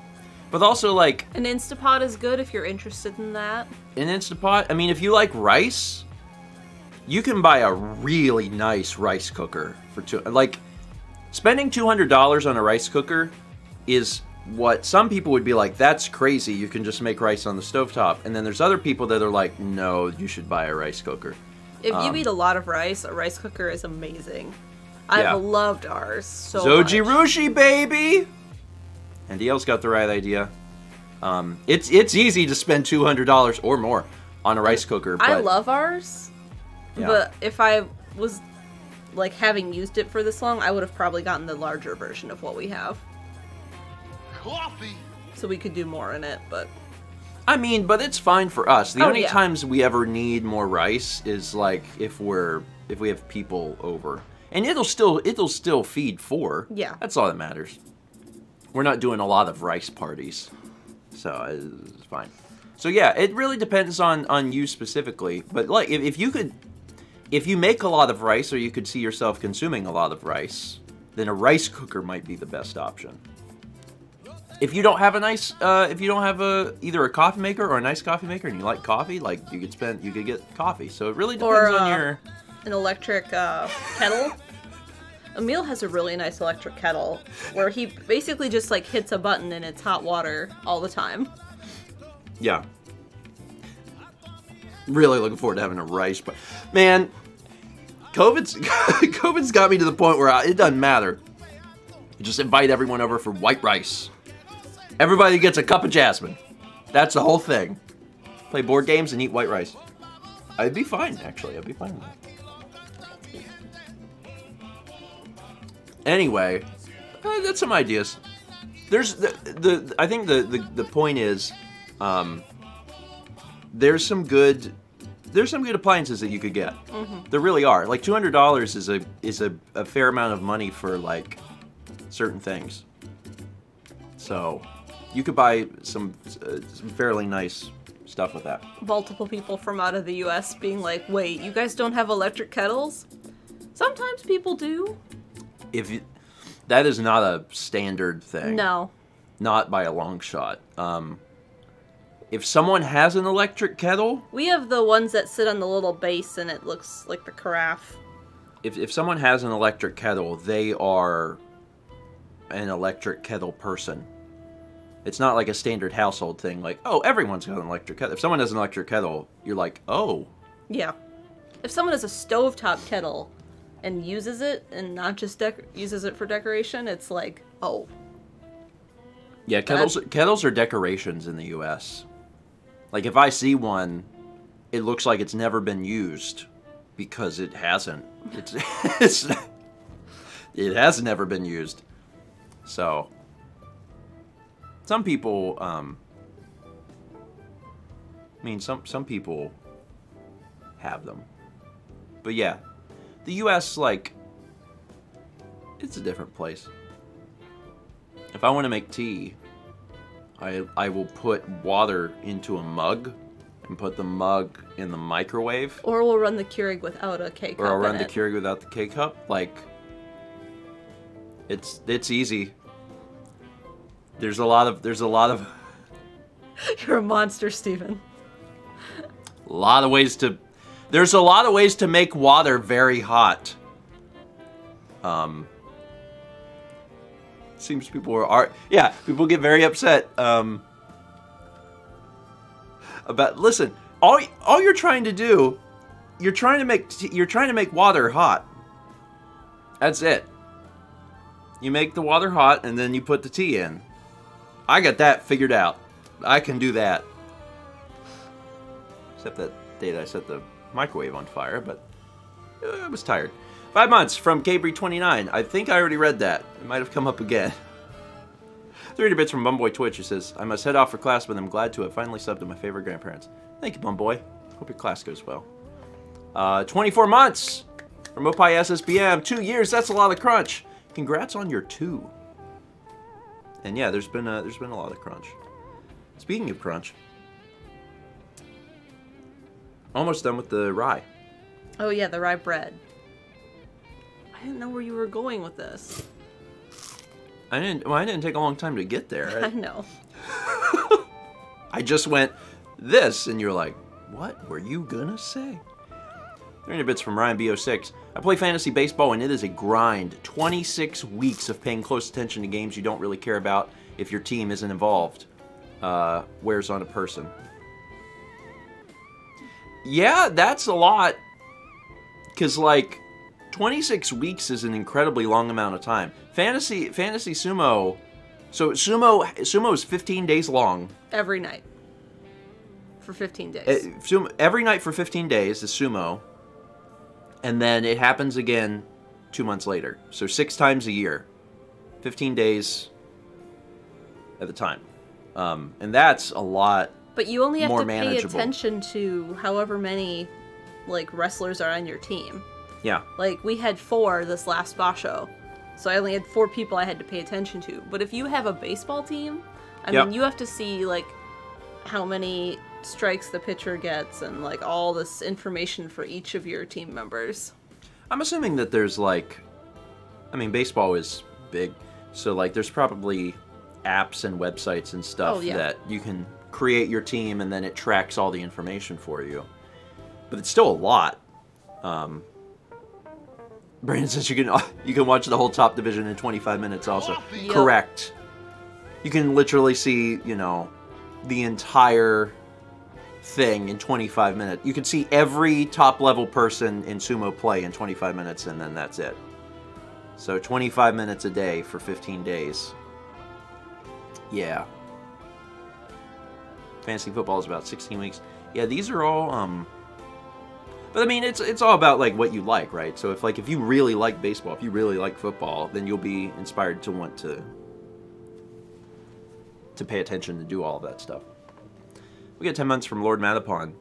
But also like An Instapot is good if you're interested in that. an Instapot, I mean if you like rice, you can buy a really nice rice cooker for two like spending $200 on a rice cooker is what some people would be like that's crazy you can just make rice on the stovetop and then there's other people that are like no you should buy a rice cooker If Um, you eat a lot of rice, a rice cooker is amazing. I've Yeah. loved ours so Zoji much. Rushi, baby! And DL's got the right idea. Um, it's it's easy to spend two hundred dollars or more on a rice cooker. But I love ours, Yeah. but if I was like having used it for this long, I would have probably gotten the larger version of what we have, Coffee. so we could do more in it. But I mean, but it's fine for us. The Oh, only yeah. times we ever need more rice is like if we're if we have people over, and it'll still it'll still feed four. Yeah. that's all that matters. We're not doing a lot of rice parties, so uh, it's fine. So yeah, it really depends on on you specifically. But like, if, if you could, if you make a lot of rice, or you could see yourself consuming a lot of rice, then a rice cooker might be the best option. If you don't have a nice, uh, if you don't have a either a coffee maker or a nice coffee maker, and you like coffee, like you could spend, you could get coffee. So it really Or, depends on uh, your. an electric uh, kettle. Emil has a really nice electric kettle where he basically just like hits a button and it's hot water all the time. Yeah. Really looking forward to having a rice, but man, COVID's COVID's got me to the point where I, it doesn't matter. You just invite everyone over for white rice. Everybody gets a cup of jasmine. That's the whole thing. Play board games and eat white rice. I'd be fine, actually. I'd be fine with that. Anyway, uh, that's some ideas. There's the, the I think the, the the point is, um, there's some good there's some good appliances that you could get. There really are. Like two hundred dollars is a is a, a fair amount of money for like certain things. So you could buy some uh, some fairly nice stuff with that. Multiple people from out of the US being like, wait, you guys don't have electric kettles? Sometimes people do. If you, that is not a standard thing. No. not by a long shot. Um, if someone has an electric kettle, We have the ones that sit on the little base and it looks like the carafe. if, if someone has an electric kettle, they are an electric kettle person. It's not like a standard household thing, like, oh, everyone's got an electric kettle. If someone has an electric kettle, you're like, oh, Yeah. If someone has a stovetop kettle and uses it and not just dec- uses it for decoration, it's like, oh, yeah, kettles kettles are decorations in the U.S. Like if I see one, it looks like it's never been used because it hasn't. It's, it's it has never been used. So some people, um, I mean, some some people have them, but yeah, the U.S. like it's a different place. If I want to make tea, I I will put water into a mug and put the mug in the microwave, or we'll run the Keurig without a K cup. or I'll run the it. Keurig without the K cup. Like it's it's easy. There's a lot of there's a lot of You're a monster, Stephen. a lot of ways to there's a lot of ways to make water very hot. Um seems people are, are yeah, people get very upset um about listen, all all you're trying to do you're trying to make you're trying to make water hot. That's it. You make the water hot and then you put the tea in. I got that figured out. I can do that. Except that day that I set the microwave on fire, but uh, I was tired. Five months from Cabry29. I think I already read that. It might have come up again. 30 bits from Bumboy Twitch who says, I must head off for class, but I'm glad to have finally subbed to my favorite grandparents. Thank you, Bumboy. Hope your class goes well. Uh, 24 months from Opie SSBM. Two years, that's a lot of crunch. Congrats on your two. And yeah, there's been a, there's been a lot of crunch. Speaking of crunch, almost done with the rye. Oh yeah, the rye bread. I didn't know where you were going with this. I didn't. Well, I didn't take a long time to get there. I I, know. I just went this, and you're like, "What were you gonna say?" 300 bits from Ryan B06. I play fantasy baseball, and it is a grind. 26 weeks of paying close attention to games you don't really care about if your team isn't involved. Uh, wears on a person. Yeah, that's a lot. Cause like, 26 weeks is an incredibly long amount of time. Fantasy fantasy sumo. So sumo sumo is 15 days long. Every night. For 15 days. Uh, sumo, every night for 15 days is sumo. And then it happens again 2 months later. So 6 times a year. 15 days at the time. Um, and that's a lot. but you only have more to pay manageable. attention to however many like wrestlers are on your team. Yeah. Like we had four this last basho. So I only had four people I had to pay attention to. But if you have a baseball team, I Yep. mean you have to see like how many strikes the pitcher gets and like all this information for each of your team members. I'm assuming that there's like, I mean, baseball is big, so like there's probably apps and websites and stuff Oh, yeah. that you can create your team and then it tracks all the information for you. But it's still a lot. Um, Brandon says you can you can watch the whole top division in 25 minutes. Also, Yep. correct. You can literally see you know the entire thing in 25 minutes. You can see every top level person in sumo play in 25 minutes, and then that's it. So 25 minutes a day for 15 days. Yeah. Fantasy football is about 16 weeks. Yeah, these are all um but I mean it's it's all about like what you like, right? So if like if you really like baseball, if you really like football, then you'll be inspired to want to to pay attention to do all of that stuff. We get 10 months from Lord Mathapon,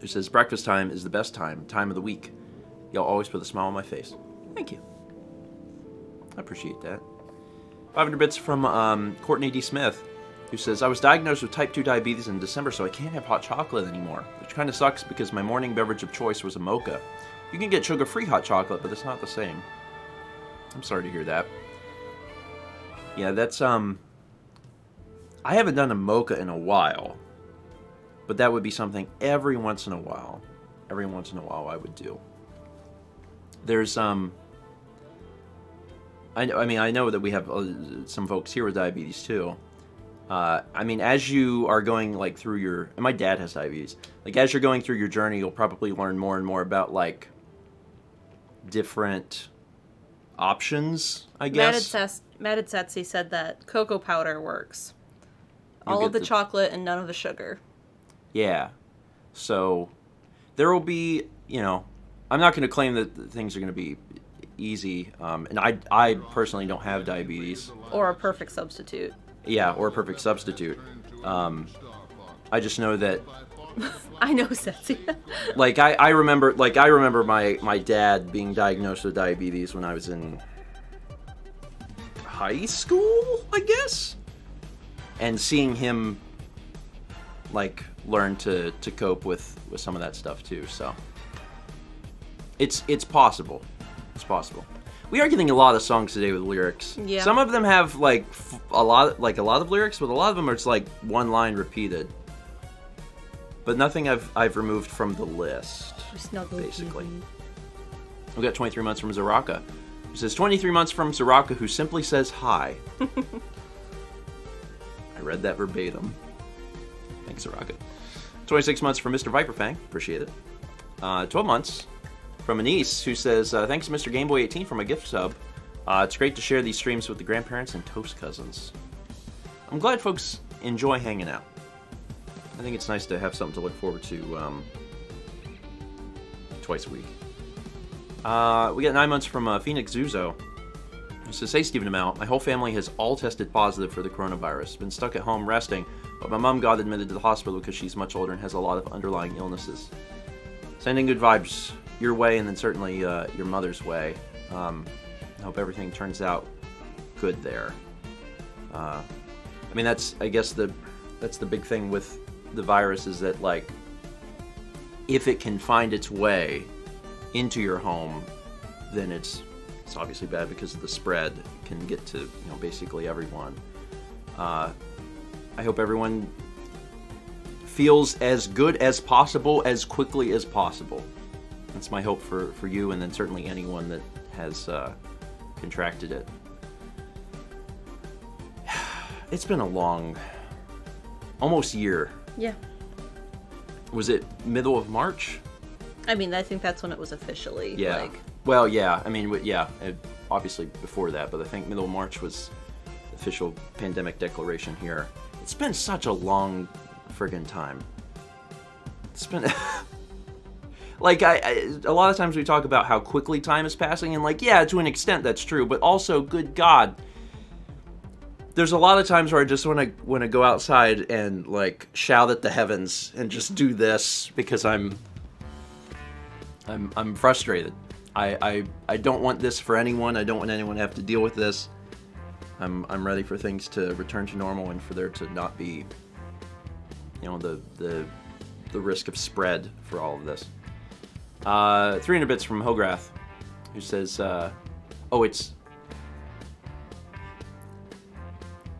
who says, Breakfast time is the best time, time of the week. Y'all always put a smile on my face. Thank you. I appreciate that. 500 bits from um, Courtney D. Smith, who says, I was diagnosed with type 2 diabetes in December, so I can't have hot chocolate anymore, which kind of sucks because my morning beverage of choice was a mocha. You can get sugar free hot chocolate, but it's not the same. I'm sorry to hear that. Yeah, that's, um, I haven't done a mocha in a while, but that would be something every once in a while. Every once in a while, I would do. There's um. I, I mean I know that we have uh, some folks here with diabetes too. Uh, I mean, as you are going like through your, and my dad has diabetes. Like as you're going through your journey, you'll probably learn more and more about like different options. I guess. Matted Satsi said that cocoa powder works. All of the, the- chocolate and none of the sugar. Yeah. So there will be, you know, I'm not going to claim that things are going to be easy. Um, and I, I personally don't have diabetes. Or a perfect substitute. Yeah, or a perfect substitute. Um, I just know that, I know Satsi. like, I, I remember, like, I remember my, my dad being diagnosed with diabetes when I was in high school, I guess, and seeing him, like, learn to, to cope with, with some of that stuff too. So, it's it's possible. It's possible. We are getting a lot of songs today with lyrics. Yeah. Some of them have like f- a lot, like a lot of lyrics, but a lot of them are just like one line repeated. But nothing I've I've removed from the list. Basically. kitty. We got 23 months from Zaraka. Who says 23 months from Zaraka, who simply says hi. I read that verbatim. Thanks, Zaraka. 26 months from Mr. Viperfang. Appreciate it. Uh, 12 months from Anise, who says, uh, Thanks, Mr. Gameboy18, for my gift sub. Uh, it's great to share these streams with the grandparents and toast cousins. I'm glad folks enjoy hanging out. I think it's nice to have something to look forward to um, twice a week. Uh, we got nine months from uh, Phoenix Zuzo. Says, Hey, Stephen and Mal, my whole family has all tested positive for the coronavirus. Been stuck at home resting, but my mom got admitted to the hospital because she's much older and has a lot of underlying illnesses. Sending good vibes your way and then certainly uh, your mother's way. Um, I hope everything turns out good there. Uh, I mean, that's I guess the that's the big thing with the virus is that like if it can find its way into your home, then it's it's obviously bad because the spread can get to you know basically everyone. Uh, I hope everyone feels as good as possible as quickly as possible. That's my hope for for you, and then certainly anyone that has uh, contracted it. It's been a long, almost year. Yeah. Was it middle of March? I mean, I think that's when it was officially Yeah. like well, yeah. I mean, yeah. Obviously before that, but I think middle of March was official pandemic declaration here. It's been such a long friggin' time. It's been like I, I a lot of times we talk about how quickly time is passing, and like yeah, to an extent that's true, but also, good God, there's a lot of times where I just want to want to go outside and like shout at the heavens and just do this because I'm I'm I'm frustrated. I, I I don't want this for anyone. I don't want anyone to have to deal with this. I'm I'm ready for things to return to normal and for there to not be you know the the the risk of spread for all of this. Uh, 300 bits from Hograth, who says, uh, "Oh, it's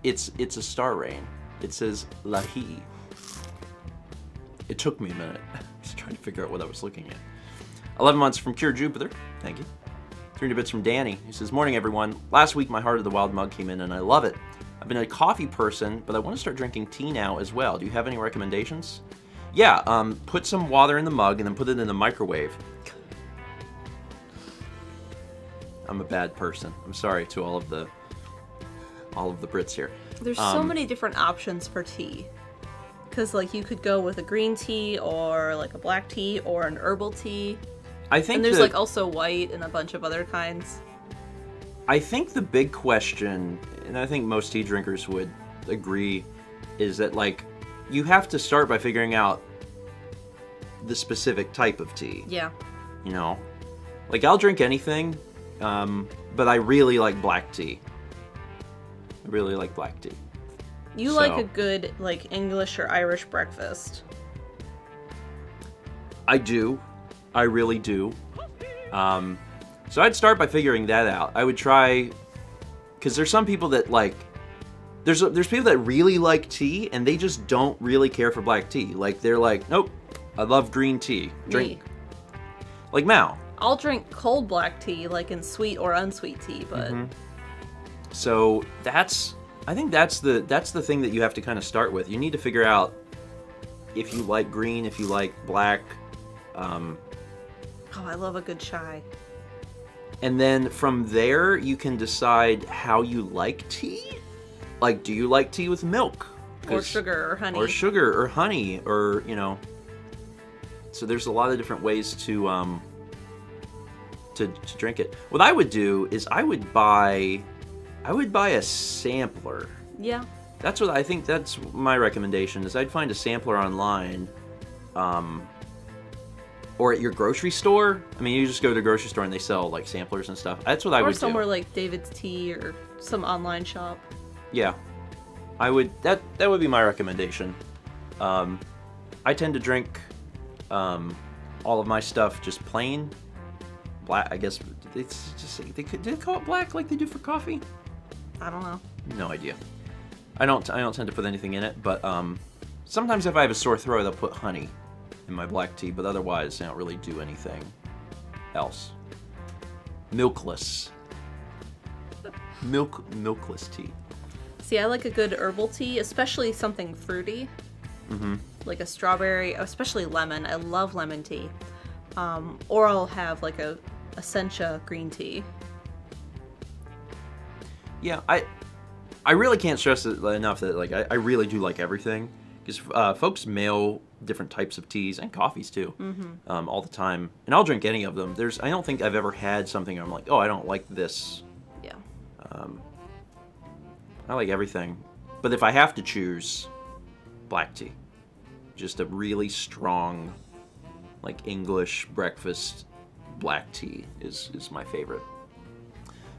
it's it's a star rain. It says Lahi. It took me a minute. I was trying to figure out what I was looking at. 11 months from Cure Jupiter. Thank you. 300 bits from Danny. He says, Morning, everyone. Last week, my Heart of the Wild mug came in, and I love it. I've been a coffee person, but I want to start drinking tea now as well. Do you have any recommendations? Yeah, um, put some water in the mug and then put it in the microwave. I'm a bad person. I'm sorry to all of the all of the Brits here. there's so Um, many different options for tea. Cause like you could go with a green tea or like a black tea or an herbal tea. I think And there's the- like also white and a bunch of other kinds. I think the big question, and I think most tea drinkers would agree, is that like you have to start by figuring out the specific type of tea. Yeah. You know, like I'll drink anything, um, but I really like black tea. I really like black tea. You like a good like English or Irish breakfast. I do. I really do. Um, so I'd start by figuring that out. I would try, because there's some people that like, there's there's people that really like tea and they just don't really care for black tea. Like they're like, nope, I love green tea. Drink Me. like Mal. I'll drink cold black tea, like in sweet or unsweet tea, but Mm-hmm. So that's I think that's the that's the thing that you have to kind of start with. You need to figure out if you like green, if you like black, um, oh, I love a good chai. and then from there you can decide how you like tea. Like, do you like tea with milk? Or sugar or honey. or sugar or honey or you know. So there's a lot of different ways to um to, to drink it. What I would do is I would buy I would buy a sampler. Yeah. That's what I think. That's my recommendation. Is I'd find a sampler online, um, or at your grocery store. I mean, you just go to the grocery store and they sell like samplers and stuff. That's what I or would do. Or somewhere like David's Tea or some online shop. Yeah, I would. That that would be my recommendation. Um, I tend to drink um, all of my stuff just plain black. I guess it's just they could they call it black like they do for coffee. I don't know. No idea. I don't. I don't tend to put anything in it, but um, sometimes if I have a sore throat, I'll put honey in my black tea. But otherwise, I don't really do anything else. Milkless. Milk milkless tea. See, I like a good herbal tea, especially something fruity. Mm-hmm. Like a strawberry, especially lemon. I love lemon tea. Um, or I'll have like a Essentia green tea. Yeah, I I really can't stress it enough that like I, I really do like everything because uh, folks mail different types of teas and coffees too um, all the time, and I'll drink any of them. There's I don't think I've ever had something I'm like, oh, I don't like this. Yeah. I like everything, but if I have to choose, black tea, just a really strong, like English breakfast black tea is is my favorite.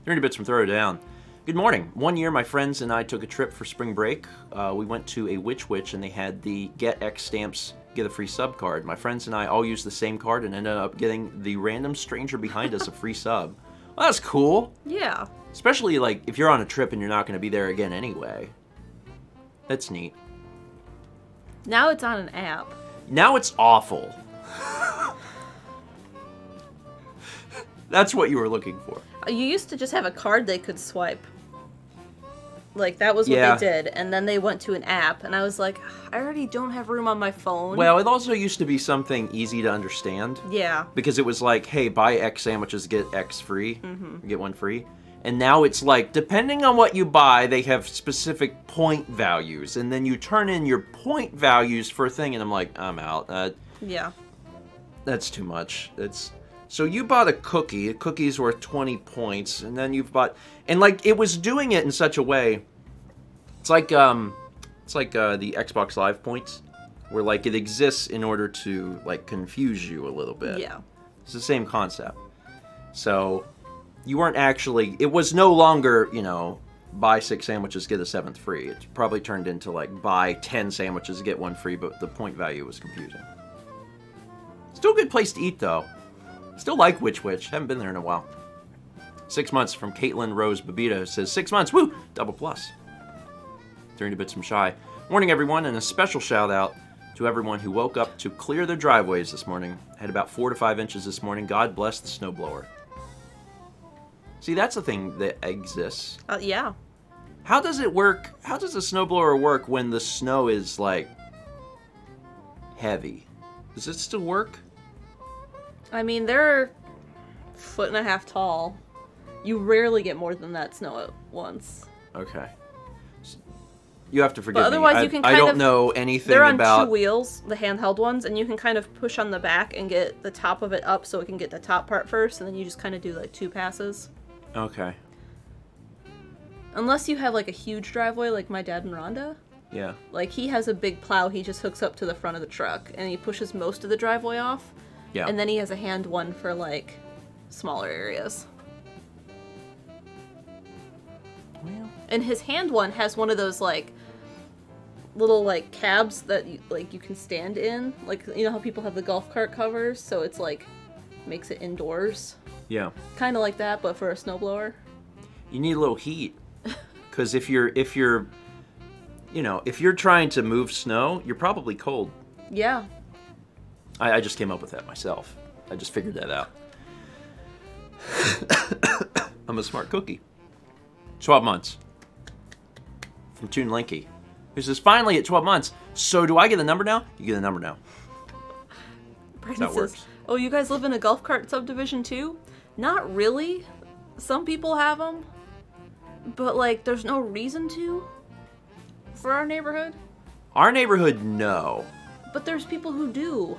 30 bits from Throw Down. Good morning. One year, my friends and I took a trip for spring break. Uh, we went to a Which Wich, and they had the Get X stamps, get a free sub card. My friends and I all used the same card and ended up getting the random stranger behind us a free sub. Well, that's cool. Yeah. Especially like if you're on a trip and you're not going to be there again anyway. That's neat. Now it's on an app. Now it's awful. That's what you were looking for. You used to just have a card they could swipe. Like that was what Yeah. they did, and then they went to an app, and I was like, I already don't have room on my phone. Well, it also used to be something easy to understand yeah, because it was like, hey, buy X sandwiches, get X free, get one free. And now it's like, depending on what you buy, they have specific point values, and then you turn in your point values for a thing, and I'm like, I'm out. Uh, yeah, that's too much. It's so you bought a cookie. A cookie's worth twenty points, and then you've bought and like it was doing it in such a way. It's like um, it's like uh, the Xbox Live points, where like it exists in order to like confuse you a little bit. yeah. It's the same concept. So you weren't actually. It was no longer you know buy six sandwiches get a seventh free. It probably turned into like buy ten sandwiches get one free, but the point value was confusing. Still a good place to eat though. Still like Which Wich. Haven't been there in a while. Six months from Caitlin Rose Babita says six months. Woo! Double plus. 30 bits from Shy. Morning, everyone, and a special shout out to everyone who woke up to clear their driveways this morning. Had about four to five inches this morning. God bless the snowblower. See, that's a thing that exists. Uh, yeah. How does it work? How does a snowblower work when the snow is like heavy? Does it still work? I mean, they're foot and a half tall. You rarely get more than that snow at once. Okay. You have to forgive otherwise me. I, you can I don't of- know anything They're on about. two wheels, the handheld ones, and you can kind of push on the back and get the top of it up so it can get the top part first, and then you just kind of do like two passes. Okay. Unless you have like a huge driveway like my dad and Rhonda. Yeah. Like he has a big plow he just hooks up to the front of the truck and he pushes most of the driveway off. Yeah. And then he has a hand one for like smaller areas. Well, And his hand one has one of those like little like cabs that you, like you can stand in. Like you know how people have the golf cart covers, so it's like makes it indoors. yeah. Kind of like that, but for a snowblower. You need a little heat. Because if you're if you're, you know, if you're trying to move snow, you're probably cold. Yeah. I, I just came up with that myself. I just figured that out. I'm a smart cookie. 12 months. From Toon Linky. Who says, finally at 12 months. So do I get a number now? You get a number now. That says, works. "Oh, you guys live in a golf cart subdivision too? Not really. Some people have them, but like, there's no reason to for our neighborhood. Our neighborhood, no. But there's people who do.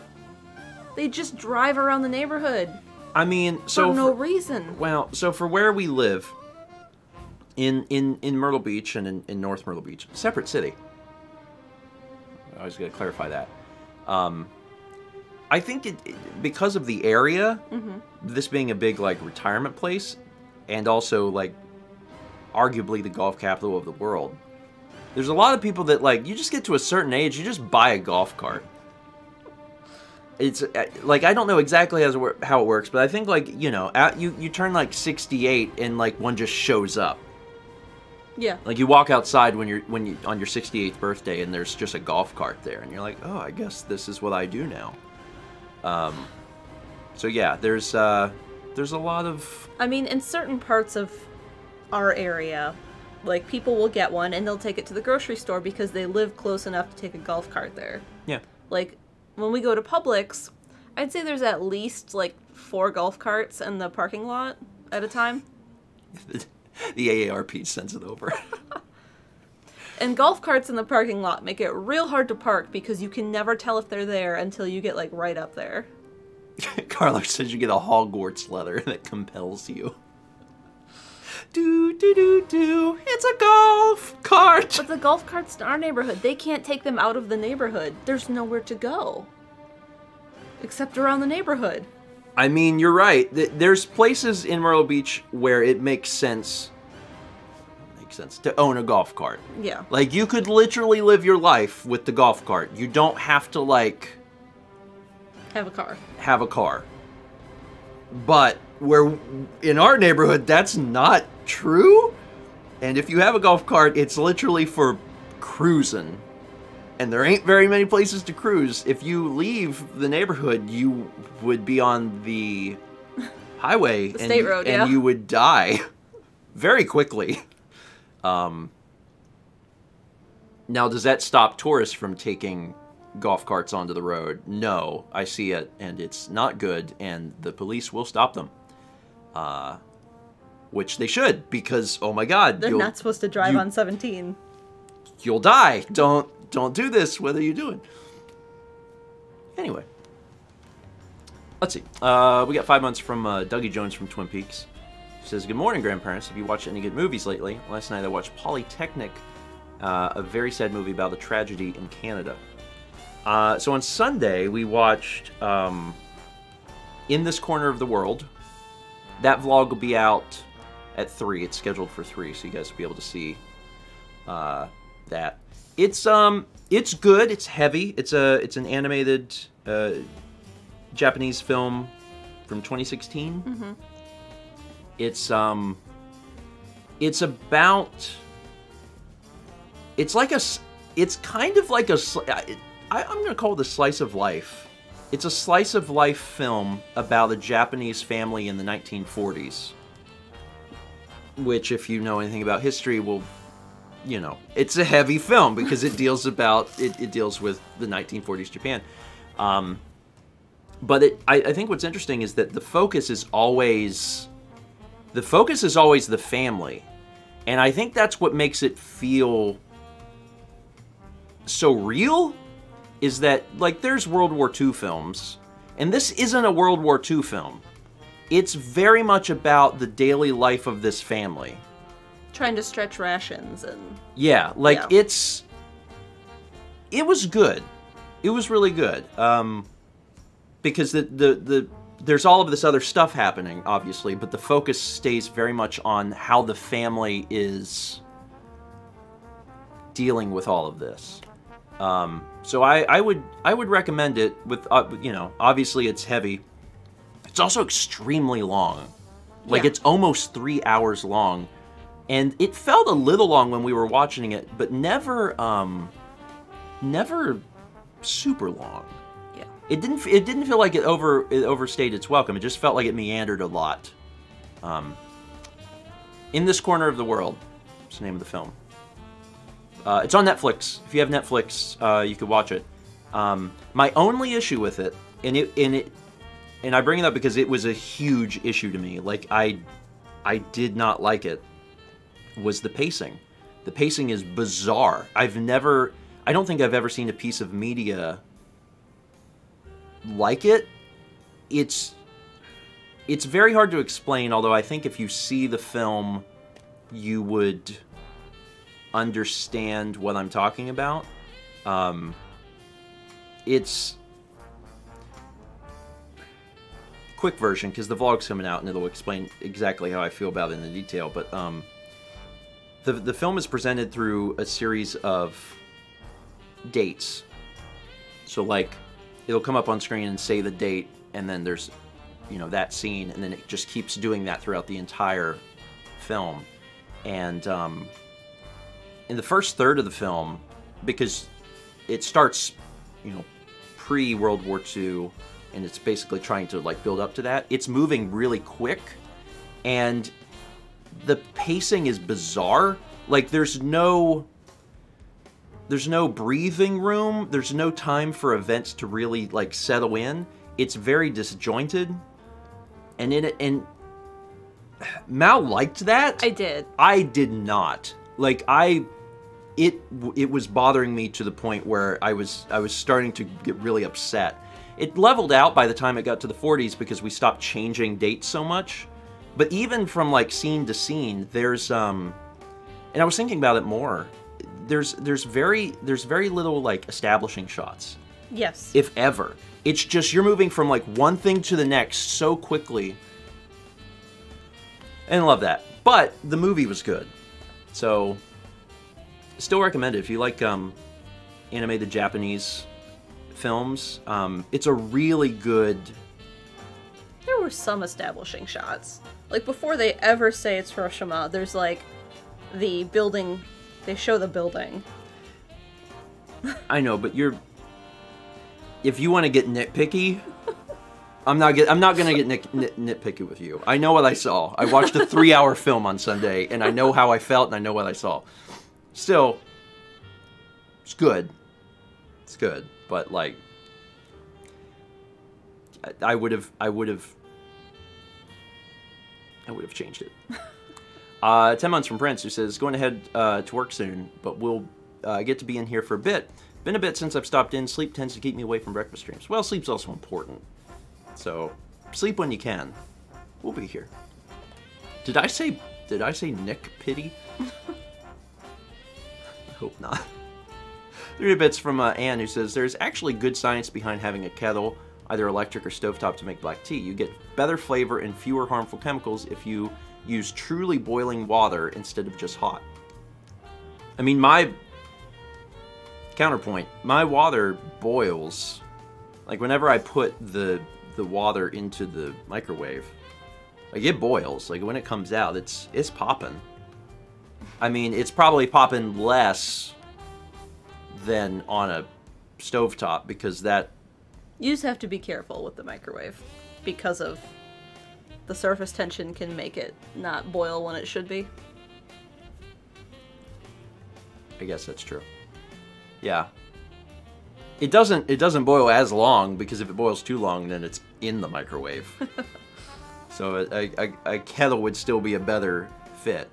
They just drive around the neighborhood I mean, for so no for- reason. Well, so for where we live, in in in Myrtle Beach and in, in North Myrtle Beach, separate city. I was going to clarify that. Um, I think it, it- because of the area, this being a big like retirement place, and also like arguably the golf capital of the world. There's a lot of people that like you just get to a certain age, you just buy a golf cart. It's uh, like I don't know exactly how it, how it works, but I think like you know, at, you you turn like 68 and like one just shows up. Yeah. Like you walk outside when you're when you on your 68th birthday and there's just a golf cart there and you're like, "Oh, I guess this is what I do now." Um so yeah, there's uh there's a lot of I mean, in certain parts of our area, like people will get one and they'll take it to the grocery store because they live close enough to take a golf cart there. yeah. Like when we go to Publix, I'd say there's at least like four golf carts in the parking lot at a time. the AARP sends it over. And golf carts in the parking lot make it real hard to park because you can never tell if they're there until you get like right up there. Carlos says you get a Hogwarts letter that compels you. Do do do do. It's a golf cart. But the golf carts in our neighborhood, they can't take them out of the neighborhood. There's nowhere to go. Except around the neighborhood. I mean, you're right. Th- There's places in Myrtle Beach where it makes sense. Makes sense to own a golf cart. Yeah. Like you could literally live your life with the golf cart. You don't have to like Have a car. have a car. But where in our neighborhood that's not true. And if you have a golf cart, it's literally for cruising. And there ain't very many places to cruise. If you leave the neighborhood, you would be on the highway The and, state you, road, and yeah. you would die very quickly. Um, now, does that stop tourists from taking golf carts onto the road? No, I see it, and it's not good, and the police will stop them. Uh, which they should, because oh my God, They're not supposed to drive you- on 17. you'll die. Don't don't do this. Whether you do it. Anyway, let's see. Uh, we got five months from uh, Dougie Jones from Twin Peaks. She says, "Good morning, grandparents. Have you watched any good movies lately? Last night I watched Polytechnique, uh, a very sad movie about the tragedy in Canada. Uh, so on Sunday we watched um, In This Corner of the World. That vlog will be out at three. It's scheduled for three, so you guys will be able to see uh, that. It's um, it's good. It's heavy. It's a it's an animated uh, Japanese film from 2016. It's um, it's about. It's like a. It's kind of like a. I, I- I'm gonna call it a slice of life. It's a slice of life film about a Japanese family in the 1940s. Which, if you know anything about history, will you know, it's a heavy film because it deals about it, it deals with the 1940s Japan. Um, but it, I, I think what's interesting is that the focus is always the focus is always the family, and I think that's what makes it feel so real. Is that like there's World War II films, and this isn't a World War II film. It's very much about the daily life of this family. Trying to stretch rations and. Yeah, like Yeah. it's it was good. It was really good. Um because the, the the there's all of this other stuff happening obviously, but the focus stays very much on how the family is dealing with all of this. Um so I I would I would recommend it with uh, you know, obviously it's heavy. It's also extremely long. Like Yeah. it's almost 3 hours long and it felt a little long when we were watching it, but never, um, never super long. Yeah. It didn't. It didn't feel like it over it overstayed its welcome. It just felt like it meandered a lot. Um, in this corner of the world, is the name of the film. Uh, it's on Netflix. If you have Netflix, uh, you could watch it. Um, my only issue with it, and it, and it, and I bring it up because it was a huge issue to me. Like I, I did not like it was the pacing. The pacing is bizarre. I've never I don't think I've ever seen a piece of media like it. It's it's very hard to explain, although I think if you see the film you would understand what I'm talking about. Um it's quick version because the vlog's coming out and it'll explain exactly how I feel about it in the detail. But um, the the film is presented through a series of dates. So like, it'll come up on screen and say the date, and then there's, you know, that scene, and then it just keeps doing that throughout the entire film. And um, in the first third of the film, because it starts, you know, pre World War II, and it's basically trying to like build up to that. It's moving really quick, and the pacing is bizarre. Like there's no there's no breathing room. There's no time for events to really like settle in. It's very disjointed, and in it and Mal liked that. I did. I did not. Like I it it was bothering me to the point where I was I was starting to get really upset. It leveled out by the time it got to the 40s because we stopped changing dates so much. But even from like scene to scene, there's um, and I was thinking about it more. There's there's very there's very little like establishing shots, Yes. if ever. It's just you're moving from like one thing to the next so quickly. And love that. But the movie was good. So still recommend it if you like um animated Japanese films. Um it's a really good there were some establishing shots. Like before they ever say it's Hiroshima, there's like the building. They show the building. I know, but you're if you want to get nitpicky, I'm not get, I'm not gonna get nit, nit, nitpicky with you. I know what I saw. I watched a three hour film on Sunday, and I know how I felt, and I know what I saw. Still, it's good. It's good, but like, I- would have, I would have, I would have changed it. Uh, 10 months from Prince, who says, going to head uh, to work soon, but we'll uh, get to be in here for a bit. Been a bit since I've stopped in. Sleep tends to keep me away from breakfast streams. Well, sleep's also important. So, sleep when you can. We'll be here. Did I say, did I say Nick Pity? Hope not. Three bits from uh, Anne, who says, There's actually good science behind having a kettle, either electric or stovetop, to make black tea. You get better flavor and fewer harmful chemicals if you use truly boiling water instead of just hot. I mean, my counterpoint, my water boils. Like whenever I put the the water into the microwave, like it boils. Like when it comes out, it's it's popping. I mean, it's probably popping less than on a stovetop because that You just have to be careful with the microwave because of the surface tension can make it not boil when it should be. I guess that's true. Yeah. It doesn't it doesn't boil as long because if it boils too long then it's in the microwave. so a, a, a kettle would still be a better fit.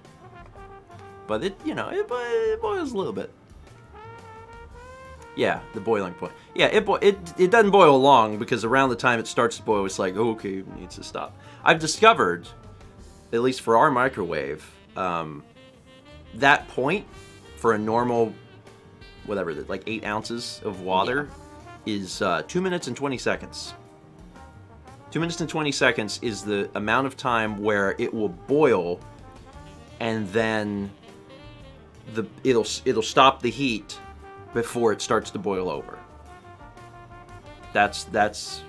But it you know it, it boils a little bit. Yeah, the boiling point. Yeah, it, it it doesn't boil long because around the time it starts to boil, it's like oh, okay, it needs to stop. I've discovered, at least for our microwave, um, that point for a normal, whatever, like eight ounces of water, is uh, two minutes and twenty seconds. Two minutes and twenty seconds is the amount of time where it will boil, and then the it'll it'll stop the heat before it starts to boil over. That's that's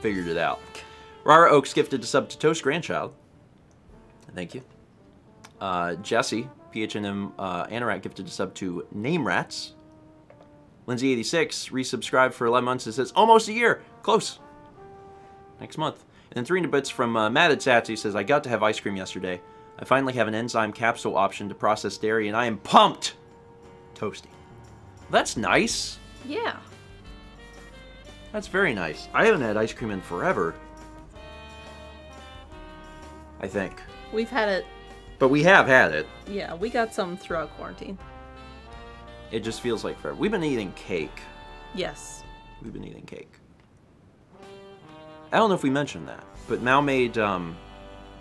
figured it out. Rara Oaks gifted a sub to Toast Grandchild. Thank you. Uh, Jesse, PHNM uh, Anorak gifted a sub to Name Rats. Lindsay86 resubscribed for 11 months and says, almost a year. Close. Next month. And then 300 bits from uh, Matted Satsy says, I got to have ice cream yesterday. I finally have an enzyme capsule option to process dairy, and I am pumped. Toasty. That's nice. Yeah. That's very nice. I haven't had ice cream in forever. I think. We've had it. But we have had it. Yeah, we got some throughout quarantine. It just feels like forever. We've been eating cake. Yes. We've been eating cake. I don't know if we mentioned that, but Mal made um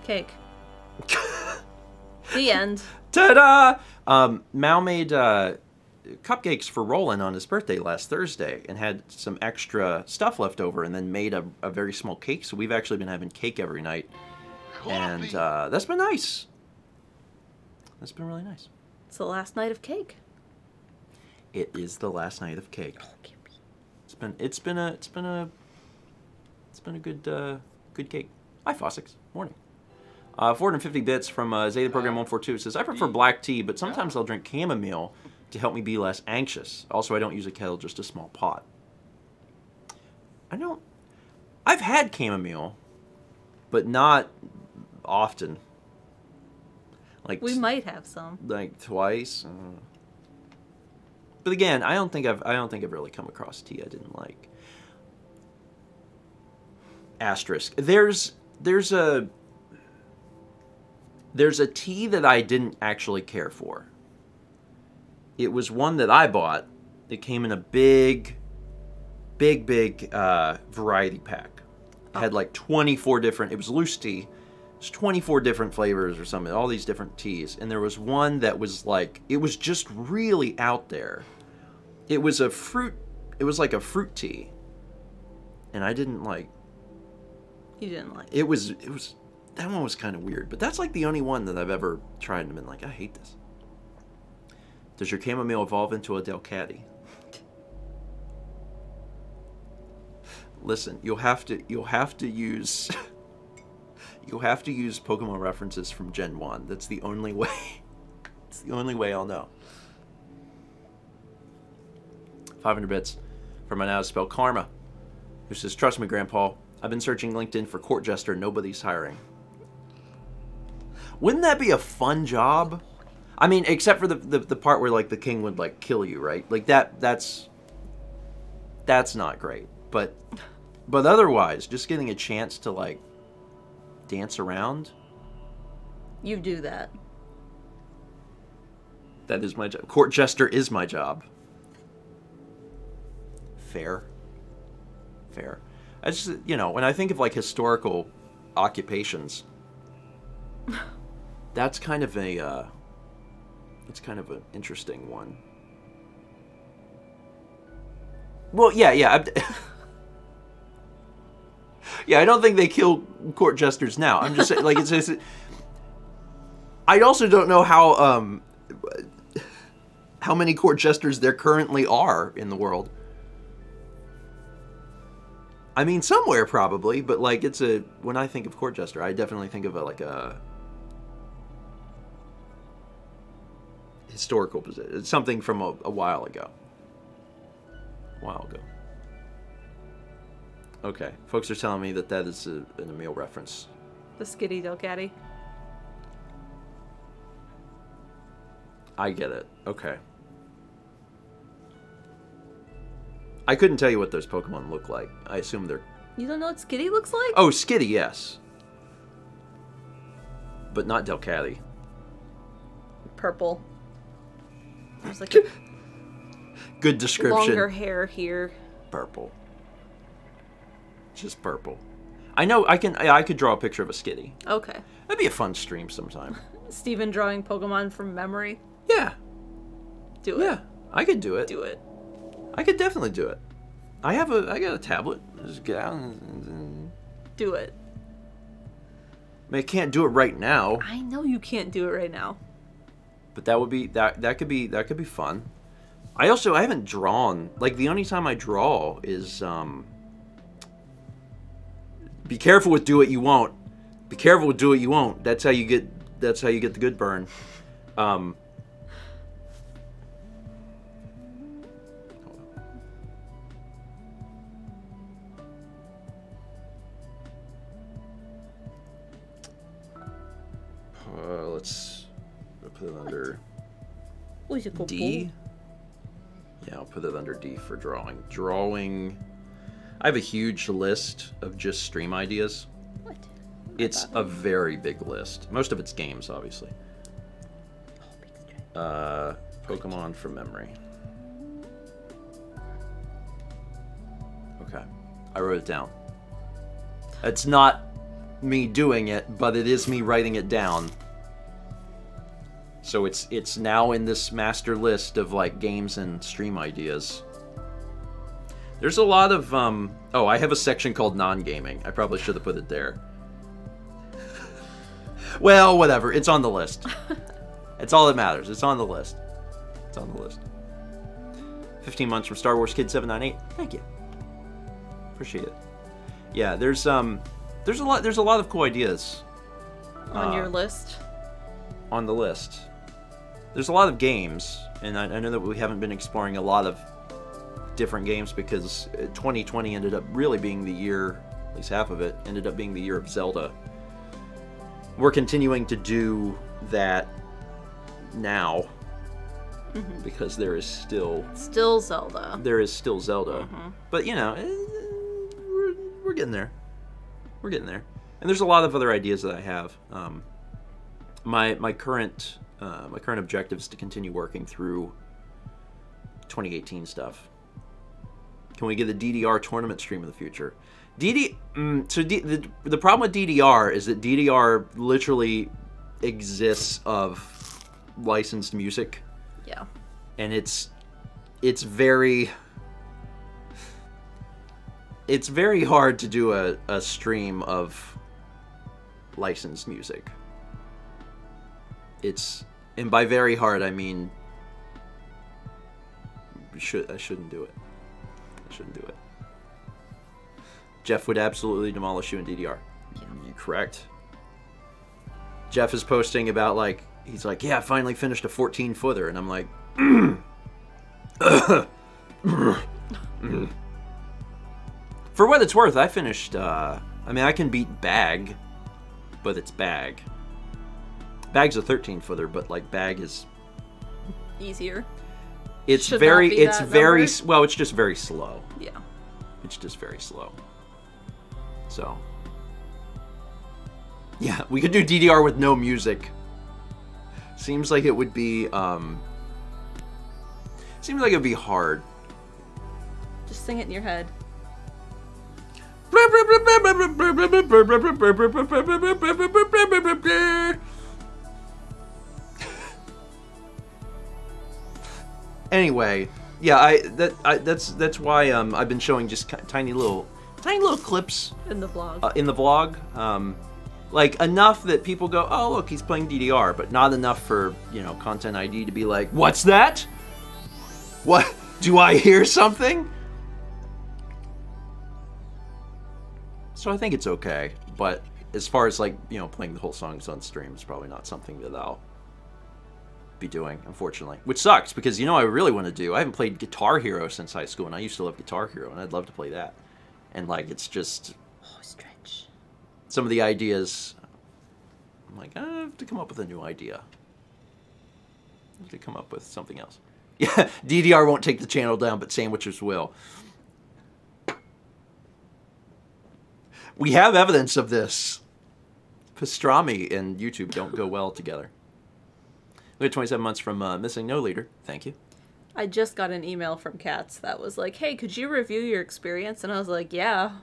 Cake. the end. ta-da! Um, Mal made uh, cupcakes for Roland on his birthday last Thursday, and had some extra stuff left over, and then made a, a very small cake. So we've actually been having cake every night, and uh, that's been nice. That's been really nice. It's the last night of cake. It is the last night of cake. It's been it's been a it's been a it's been a good uh, good cake. Hi Fossix, morning. Uh, 450 bits from uh, Zeta Program 142 says I prefer black tea, but sometimes I'll drink chamomile to help me be less anxious. Also, I don't use a kettle, just a small pot. I don't. I've had chamomile, but not often. Like We might have some. like twice. Uh, but again, I don't think I've I don't think I've really come across tea I didn't like. Asterisk. There's there's a there's a tea that I didn't actually care for. it was one that I bought. that came in a big, big, big uh, variety pack. It had like 24 different. It was loose tea. It's 24 different flavors or something. All these different teas, and there was one that was like it was just really out there. It was a fruit. It was like a fruit tea, and I didn't like. You didn't like. It was. It was. That one was kind of weird, but that's like the only one that I've ever tried and been like, I hate this. Does your chamomile evolve into a Delcatty? Listen, you'll have to you'll have to use you'll have to use Pokemon references from Gen 1. That's the only way. It's the only way I'll know. 500 bits from an out spell Karma, who says, Trust me, Grandpa, I've been searching LinkedIn for court jester. Nobody's hiring. Wouldn't that be a fun job? I mean, except for the, the, the part where like the king would like kill you, right? Like that that's that's not great. But but otherwise, just getting a chance to like dance around, You do that. that is my job. Court jester is my job. Fair. Fair. I just you know, when I think of like historical occupations, that's kind of a uh it's kind of an interesting one. Well, yeah, yeah. Yeah, I don't think they kill court jesters now. I'm just saying, like, it's, it's. I also don't know how um, how many court jesters there currently are in the world. I mean, somewhere probably, but like, it's a. When I think of court jester, I definitely think of a like a historical position. It's something from a, a while ago. A while ago. Okay, folks are telling me that that is a, an Emil reference. The Skitty Delcatty. I get it. Okay. I couldn't tell you what those Pokemon look like. I assume they're. You don't know what Skitty looks like? Oh, Skitty, yes. But not Delcatty. Purple. There's like a Good description. longer hair here. Purple. Just purple. I know. I can. I I could draw a picture of a Skitty. Okay. That'd be a fun stream sometime. Stephen drawing Pokemon from memory. Yeah. Do it. Yeah. I could do it. Do it. I could definitely do it. I have a. I got a tablet. Just get out and. and- Do it. I mean, I can't do it right now, I know you can't do it right now. But that would be that. That could be that could be fun. I also I haven't drawn. Like the only time I draw is um. Be careful with do it you won't. Be careful with do it you won't. That's how you get. That's how you get the good burn. Um. Uh, let's put it under Oh, D. Yeah, I'll put it under D for drawing. Drawing. I have a huge list of just stream ideas. What? It's a very big list. Most of it's games, obviously. Uh, Pokemon from memory. Okay, I wrote it down. It's not me doing it, but it is me writing it down. So it's it's now in this master list of like games and stream ideas. There's a lot of um oh, I have a section called non-gaming. I probably should have put it there. well, whatever. It's on the list. it's all that matters. It's on the list. It's on the list. 15 months from Star Wars Kid 798. Thank you. Appreciate it. Yeah, there's um there's a lot there's a lot of cool ideas On Uh, your list. on the list. There's a lot of games, and I, I know that we haven't been exploring a lot of different games because uh, 2020 ended up really being the year, at least half of it, ended up being the year of Zelda. We're continuing to do that now because there is still Still Zelda. there is still Zelda. But you know, eh, we're, we're getting there. We're getting there. And there's a lot of other ideas that I have. Um, my my current uh, my current objective is to continue working through 2018 stuff. Can we get a DDR tournament stream in the future? DD. Mm, so D, the the problem with DDR is that DDR literally exists of licensed music, Yeah. and it's it's very it's very hard to do a, a stream of licensed music. It's and by very hard I mean should I shouldn't do it. I shouldn't do it. Jeff would absolutely demolish you in DDR. You're correct. Jeff is posting about like he's like, yeah, I finally finished a 14 footer, and I'm like, for what it's worth, I finished. uh I mean, I can beat Bag, but it's Bag. Bag's a 13 footer, but like Bag is Easier. it's Should very it's very number. well it's just very slow Yeah. it's just very slow so yeah we could do ddr with no music seems like it would be um seems like it would be hard Just sing it in your head. Anyway yeah i that I, that's that's why um i've been showing just tiny little tiny little clips In the vlog. uh, in the vlog. Um, like enough that people go, "Oh, look, he's playing DDR," but not enough for you know Content ID to be like, "What's that? What? Do I hear something?" So I think it's okay, but as far as like you know playing the whole songs on stream, is probably not something that I'll be doing, unfortunately. Which sucks because you know I really want to do. I haven't played Guitar Hero since high school, and I used to love Guitar Hero, and I'd love to play that. And like, it's just oh, stretch. some of the ideas. I'm like, ah, I have to come up with a new idea. I have to come up with something else. Yeah, DDR won't take the channel down, but sandwiches will. We have evidence of this. Pastrami and YouTube don't go well together. We had 27 months from uh, Missing No Leader. Thank you. I just got an email from Cats that was like, "Hey, could you review your experience?" And I was like, "Yeah."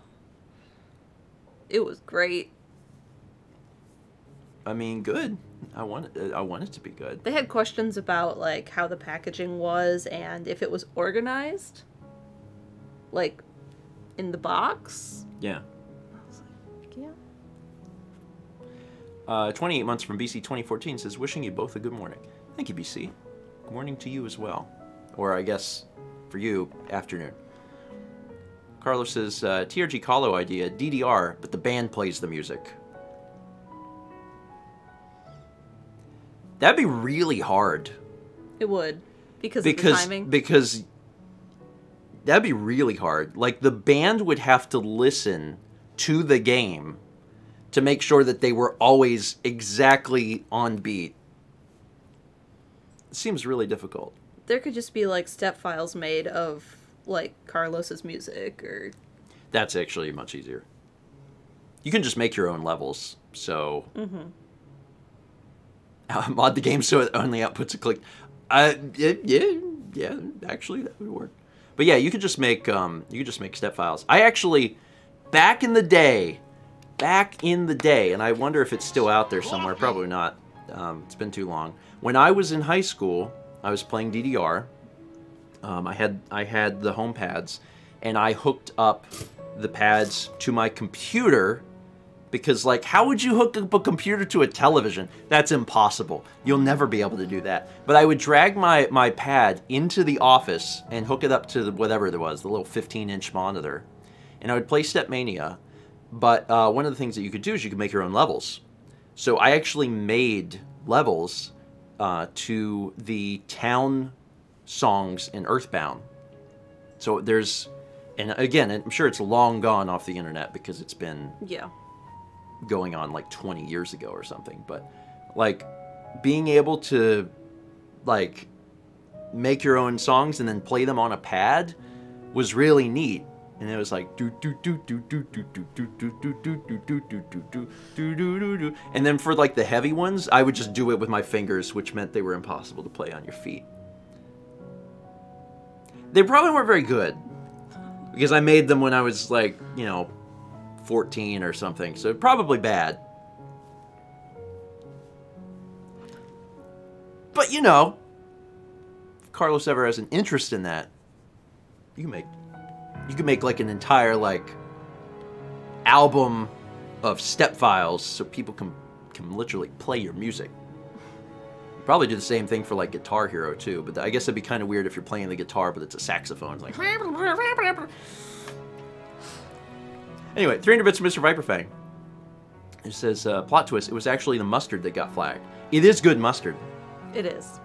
It was great. I mean, good. I want it, I want it to be good. They had questions about like how the packaging was and if it was organized, like in the box. Yeah. Uh, 28 months from BC 2014 says, wishing you both a good morning. Thank you, BC. Good morning to you as well. Or I guess for you, afternoon. Carlos says, uh, TRG Colo idea, DDR, but the band plays the music. That'd be really hard. It would because, of the Because, timing. because that'd be really hard. Like, the band would have to listen to the game to make sure that they were always exactly on beat. It seems really difficult. there could just be like step files made of like Carlos's music or That's actually much easier. You can just make your own levels. So, mod the game so it only outputs a click. Uh, yeah, yeah, yeah. Actually, that would work. But yeah, you could just make um, you could just make step files. I actually, back in the day, back in the day, and I wonder if it's still out there somewhere. Probably not. Um, it's been too long. When I was in high school, I was playing DDR. Um, I had I had the home pads, and I hooked up the pads to my computer because like how would you hook up a computer to a television that's impossible you'll never be able to do that but i would drag my my pad into the office and hook it up to the, whatever there was the little 15 inch monitor and i would play stepmania but uh, one of the things that you could do is you could make your own levels. So i actually made levels uh, to the town songs in earthbound. So there's and again i'm sure it's long gone off the internet because it's been yeah. going on like 20 years ago or something but like being able to like make your own songs and then play them on a pad was really neat and it was like do do do do do do do do do do do do do do do do do do and then for like the heavy ones i would just do it with my fingers which meant they were impossible to play on your feet They probably weren't very good because I made them when I was like, you know, 14 or something. So probably bad. But you know, if Carlos ever has an interest in that, you can make you can make like an entire like album of step files so people can can literally play your music. Probably do the same thing for like Guitar Hero too, but I guess it'd be kind of weird if you're playing the guitar but it's a saxophone. It's like Anyway, 300 bits from Mr. Viperfang. It says uh, plot twist. It was actually the mustard that got flagged. It is good mustard. It is.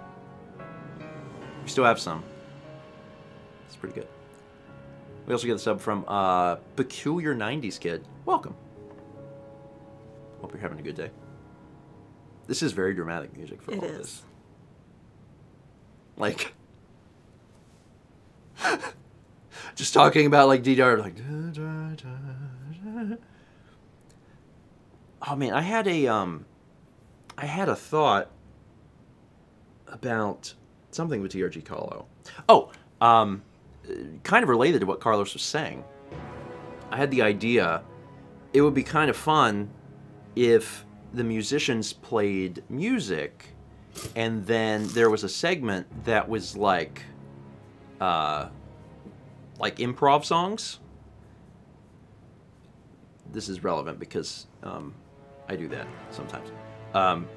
We still have some. It's pretty good. We also get a sub from uh, Peculiar 90s Kid. Welcome. Hope you're having a good day. This is very dramatic music for It all of is. this. Like, just talking about like DDR, like. da, da, da. Oh man, I had a um, I had a thought about something with TRG Carlo. Oh, um, kind of related to what Carlos was saying. I had the idea it would be kind of fun if the musicians played music and then there was a segment that was like uh like improv songs this is relevant because um, i do that sometimes um,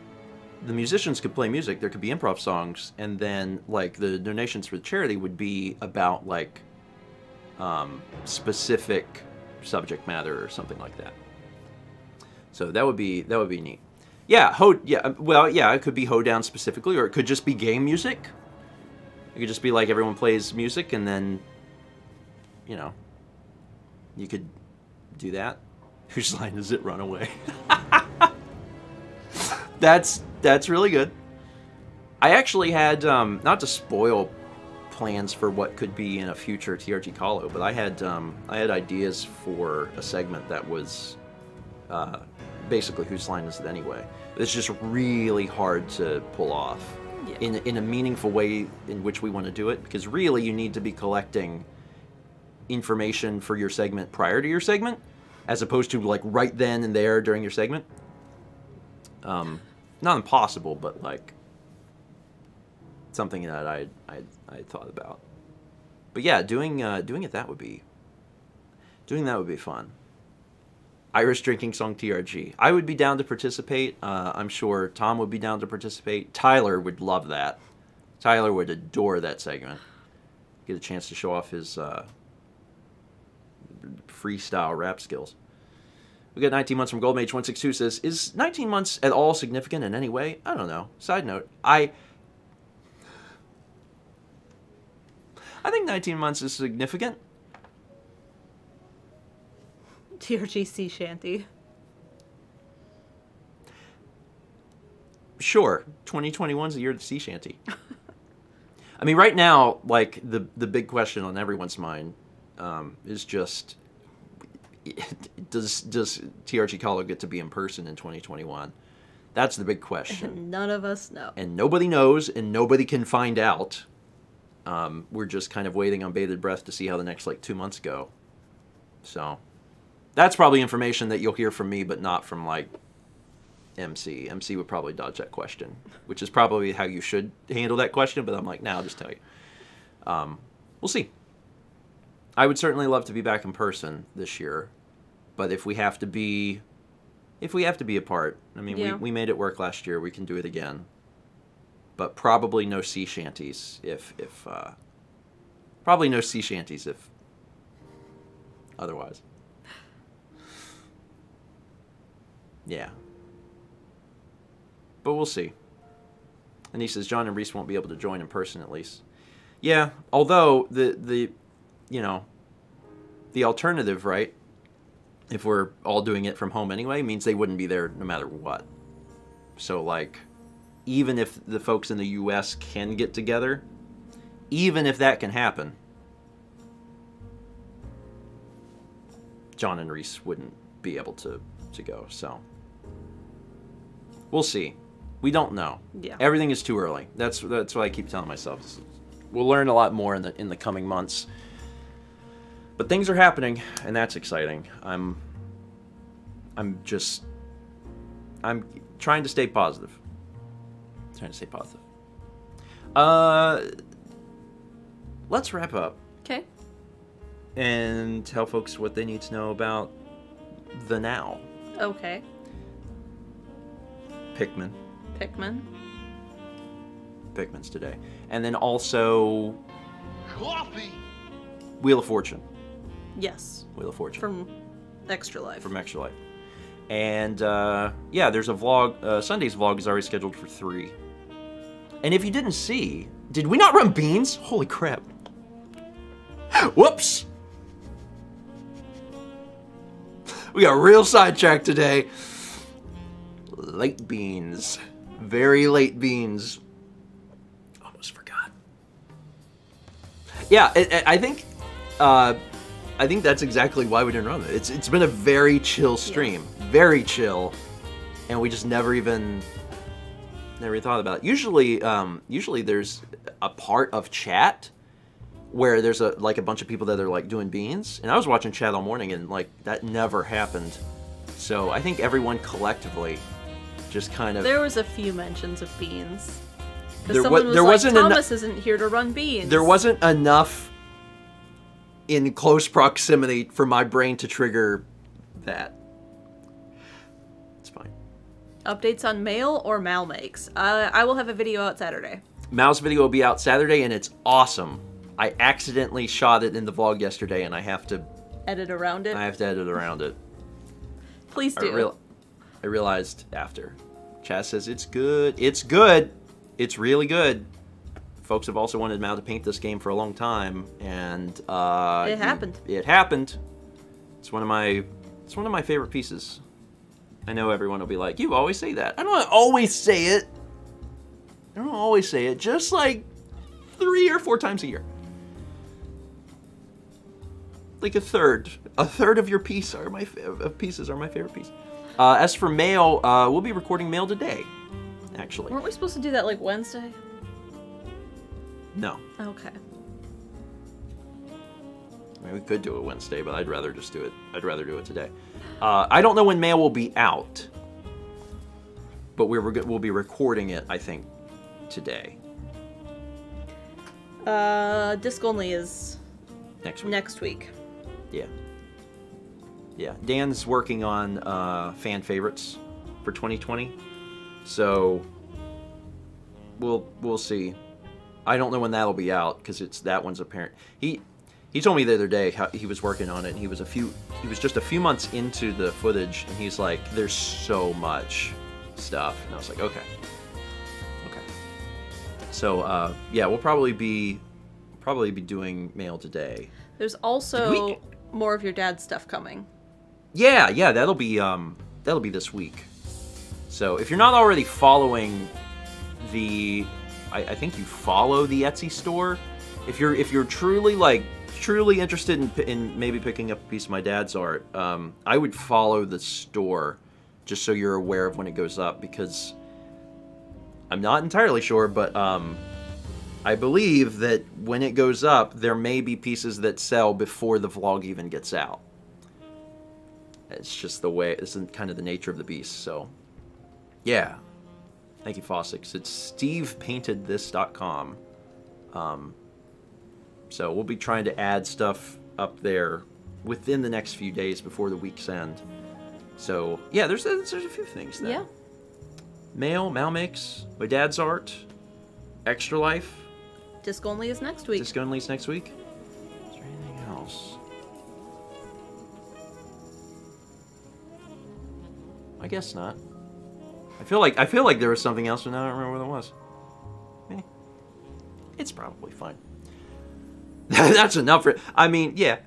the musicians could play music there could be improv songs and then like the donations for the charity would be about like um, specific subject matter or something like that. So that would be that would be neat. Yeah ho yeah uh, well yeah it could be hoedown specifically or it could just be game music. It could just be like everyone plays music and then you know you could do that. Whose line is it run away that's that's really good. I actually had um, not to spoil plans for what could be in a future TRG Colo, but I had um, I had ideas for a segment that was uh, basically whose line is it anyway. It's just really hard to pull off Yeah. in in a meaningful way in which we want to do it because really you need to be collecting information for your segment prior to your segment as opposed to like right then and there during your segment um, not impossible, but like something that I I I thought about. But yeah, doing uh, doing it that would be doing that would be fun. Irish drinking song TRG. I would be down to participate. Uh, I'm sure Tom would be down to participate. Tyler would love that. Tyler would adore that segment. Get a chance to show off his uh, freestyle rap skills. We got 19 months from Goldmage162 says, Is 19 months at all significant in any way? I don't know. Side note, I. I think 19 months is significant. TRG sea shanty. Sure, 2021 is the year of the sea shanty. I mean, right now, like the the big question on everyone's mind um, is just does does TRG Colo get to be in person in 2021? That's the big question, None of us know. and nobody knows, and nobody can find out. Um, we're just kind of waiting on bated breath to see how the next like two months go. So, that's probably information that you'll hear from me, but not from like MC. MC would probably dodge that question, which is probably how you should handle that question. But I'm like, now nah, I'll just tell you. Um, we'll see. I would certainly love to be back in person this year, but if we have to be, if we have to be apart, I mean, Yeah. we, we made it work last year. We can do it again. But probably no sea shanties if if uh, probably no sea shanties if otherwise. Yeah. But we'll see. And he says John and Reese won't be able to join in person at least. Yeah, although the the you know the alternative, right? If we're all doing it from home anyway, means they wouldn't be there no matter what. So like even if the folks in the US can get together, even if that can happen, John and Reese wouldn't be able to to go. So we'll see. We don't know. Yeah. Everything is too early. That's that's what I keep telling myself. We'll learn a lot more in the in the coming months. But things are happening, and that's exciting. I'm I'm just I'm trying to stay positive. Trying to stay positive. Uh, let's wrap up Okay. and tell folks what they need to know about the now. Okay. Pikmin. Pikmin. Pikmin's today. And then also Coffee. Wheel of Fortune. Yes. Wheel of Fortune. From Extra Life. from Extra Life. And uh, yeah, there's a vlog. Uh, Sunday's vlog is already scheduled for three. And if you didn't see, did we not run beans? Holy crap! Whoops! We got real sidetracked today. Late beans, very late beans. Almost forgot. Yeah, I- I I think. Uh, I think that's exactly why we didn't run it. It's it's been a very chill stream, very chill, and we just never even never even thought about it. Usually, um, usually there's a part of chat where there's a like a bunch of people that are like doing beans, and I was watching chat all morning, and like that never happened. So I think everyone collectively just kind of There was a few mentions of beans. There was there like, wasn't Thomas isn't here to run beans. there wasn't enough in close proximity for my brain to trigger that. It's fine. Updates on mail or Mal makes. Uh, I will have a video out Saturday. Mal's video will be out Saturday, and it's awesome. I accidentally shot it in the vlog yesterday, and I have to Edit around it. I have to edit around it. Please I, do. real, I realized after. Chaz says it's good. It's good. It's really good. Folks have also wanted Mal to paint this game for a long time, and uh, It he- happened. It happened. It's one of my. It's one of my favorite pieces. I know everyone will be like, "You always say that." I don't always say it. I don't always say it. Just like three or four times a year. Like a third. A third of your piece are my of pieces are my favorite piece. Uh, as for mail, uh, we'll be recording mail today. Actually, Weren't we supposed to do that like Wednesday? No. Okay. I mean, we could do it Wednesday, but I'd rather just do it. I'd rather do it today. Uh, I don't know when mail will be out, but we're we'll be recording it. I think today, Uh, disc only is next week. next week. Yeah. Yeah. Dan's working on uh, fan favorites for 2020, so we'll we'll see. I don't know when that'll be out because it's that one's apparent. He he told me the other day how he was working on it. and He was a few he was just a few months into the footage, and he's like, "There's so much stuff," and I was like, "Okay, okay." So uh, yeah, we'll probably be probably be doing mail today. There's also we- more of your dad's stuff coming. Yeah, yeah, that'll be um that'll be this week. So if you're not already following the I, I think you follow the Etsy store. If you're if you're truly like truly interested in, in maybe picking up a piece of my dad's art, um, I would follow the store just so you're aware of when it goes up because I'm not entirely sure, but um, I believe that when it goes up, there may be pieces that sell before the vlog even gets out. It's just the way, it's kind of the nature of the beast. So, yeah. Thank you, Fossix. It's stevepaintedthis.com. Um, so we'll be trying to add stuff up there within the next few days before the week's end. So, yeah, there's, there's a few things there. Yeah. Mail, Mal makes, my dad's art, Extra Life, Disc only is next week. Disco is next week. Is there anything else? I guess not. I feel like I feel like there was something else, but now I don't remember what it was. Eh. It's probably fine. That's enough for. I mean, yeah,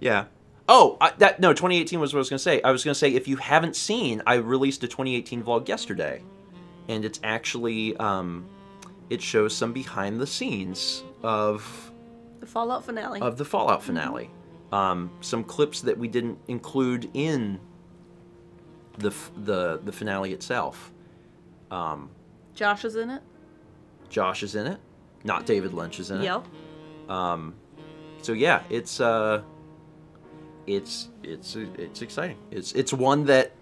yeah. Oh, I, that no. 2018 was what I was gonna say. I was gonna say if you haven't seen, I released a 2018 vlog yesterday, and it's actually um, it shows some behind the scenes of the Fallout finale. of the Fallout finale. Um, some clips that we didn't include in the the the finale itself. Um, Josh is in it. Josh is in it. not David Lynch is in it. Yep. So yeah, it's uh, it's it's it's exciting. It's it's one that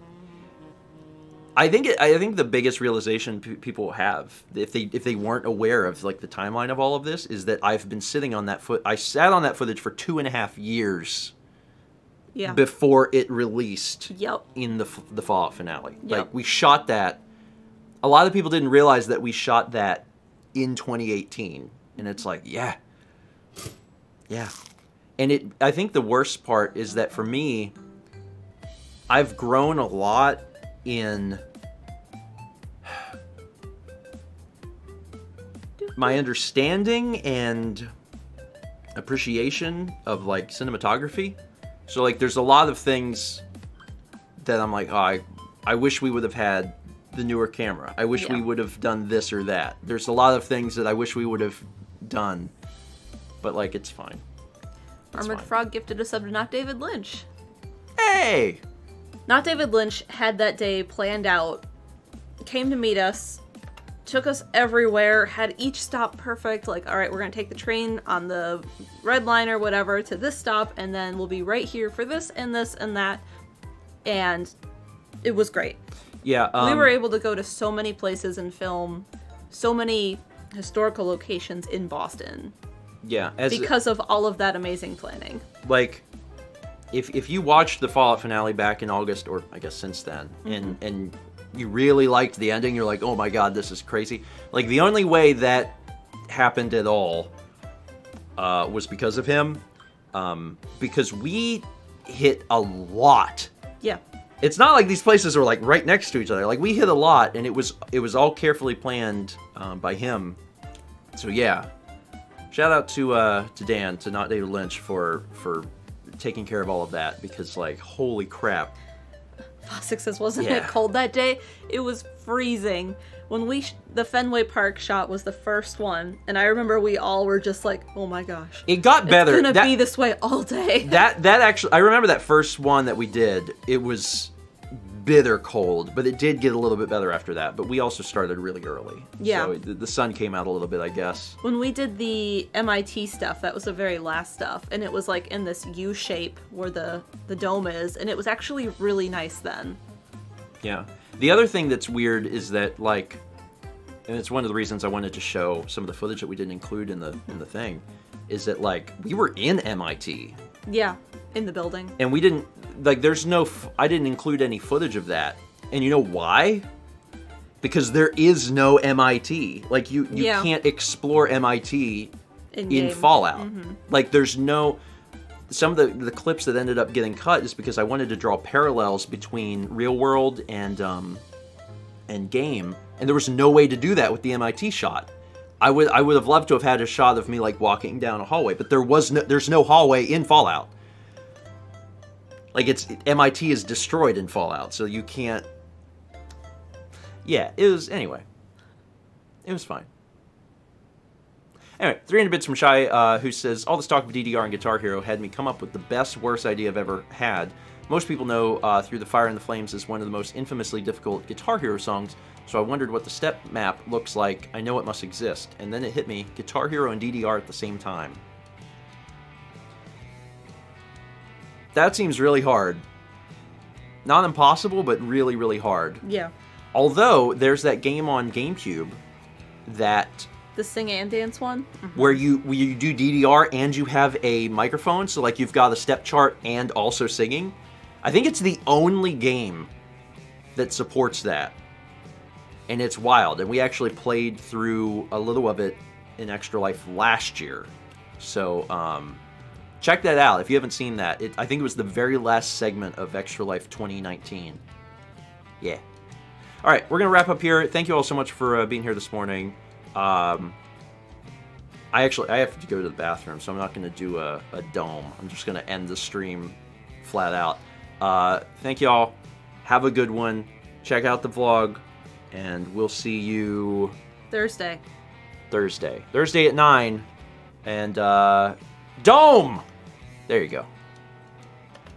I think it, I think the biggest realization p- people have if they if they weren't aware of like the timeline of all of this is that I've been sitting on that foot. I sat on that footage for two and a half years Yeah. before it released Yep. in the the Fallout finale. Yep. Like we shot that. A lot of people didn't realize that we shot that in 2018, and it's like, yeah, yeah. And it, I think the worst part is that for me, I've grown a lot in my understanding and appreciation of like cinematography. So like there's a lot of things that I'm like, oh, I I wish we would have had the newer camera. I wish we would have done this or that. There's a lot of things that I wish we would have done. But like it's fine. It's Armored fine. Frog gifted a sub to not David Lynch. Hey! Not David Lynch had that day planned out, came to meet us, took us everywhere, had each stop perfect. Like, all right, we're gonna take the train on the red line or whatever to this stop, and then we'll be right here for this and this and that. And it was great. Yeah, um, we were able to go to so many places and film so many historical locations in Boston yeah, as because of all of that amazing planning. like if if you watched the Fallout finale back in August or I guess since then Mm-hmm. and and you really liked the ending, you're like, "Oh my god, this is crazy." Like the only way that happened at all uh, was because of him um, because we hit a lot. Yeah. It's not like these places are like right next to each other. Like we hit a lot and it was it was all carefully planned um, by him. So yeah, shout out to uh, to Dan to not David Lynch for for taking care of all of that because like holy crap Fossick says, wasn't Yeah. it cold that day? It was freezing. When we, sh- the Fenway Park shot was the first one, and I remember we all were just like, oh my gosh. it got better It's gonna that, be this way all day. that that actually i remember that first one that we did it was bitter cold but it did get a little bit better after that but we also started really early Yeah. so the, the sun came out a little bit i guess when we did the MIT stuff, that was the very last stuff, and it was like in this U shape where the, the dome is, and it was actually really nice then. Yeah. The other thing that's weird is that like and it's one of the reasons I wanted to show some of the footage that we didn't include in the in the thing is that like we were in MIT Yeah, in the building. and we didn't like there's no f- I didn't include any footage of that. And you know why? Because there is no MIT. Like you you Yeah. can't explore MIT In, in. Fallout. Like there's no some of the the clips that ended up getting cut is because I wanted to draw parallels between real world and um and game, and there was no way to do that with the MIT shot. I would I would have loved to have had a shot of me like walking down a hallway, but there was no there's no hallway in Fallout. Like it's MIT is destroyed in Fallout, so you can't. Yeah, it was anyway. It was fine. Anyway, 300 bits from Shy, uh, who says, All this talk of DDR and Guitar Hero had me come up with the best, worst idea I've ever had. Most people know uh, Through the Fire and the Flames is one of the most infamously difficult Guitar Hero songs, so I wondered what the step map looks like. I know it must exist. And then it hit me Guitar Hero and DDR at the same time. That seems really hard. Not impossible, but really, really hard. Yeah. Although, there's that game on GameCube that The sing and dance one? where you where you do DDR and you have a microphone, so like you've got a step chart and also singing. I think it's the only game that supports that. And it's wild. And we actually played through a little of it in Extra Life last year. So um, check that out if you haven't seen that. It, I think it was the very last segment of Extra Life 2019. Yeah. All right, we're gonna wrap up here. Thank you all so much for uh, being here this morning. Um, I actually I have to go to the bathroom, so I'm not gonna do a, a dome. I'm just gonna end the stream flat out. Uh, thank y'all. Have a good one. Check out the vlog, and we'll see you Thursday. Thursday. Thursday at nine, and uh, dome. There you go.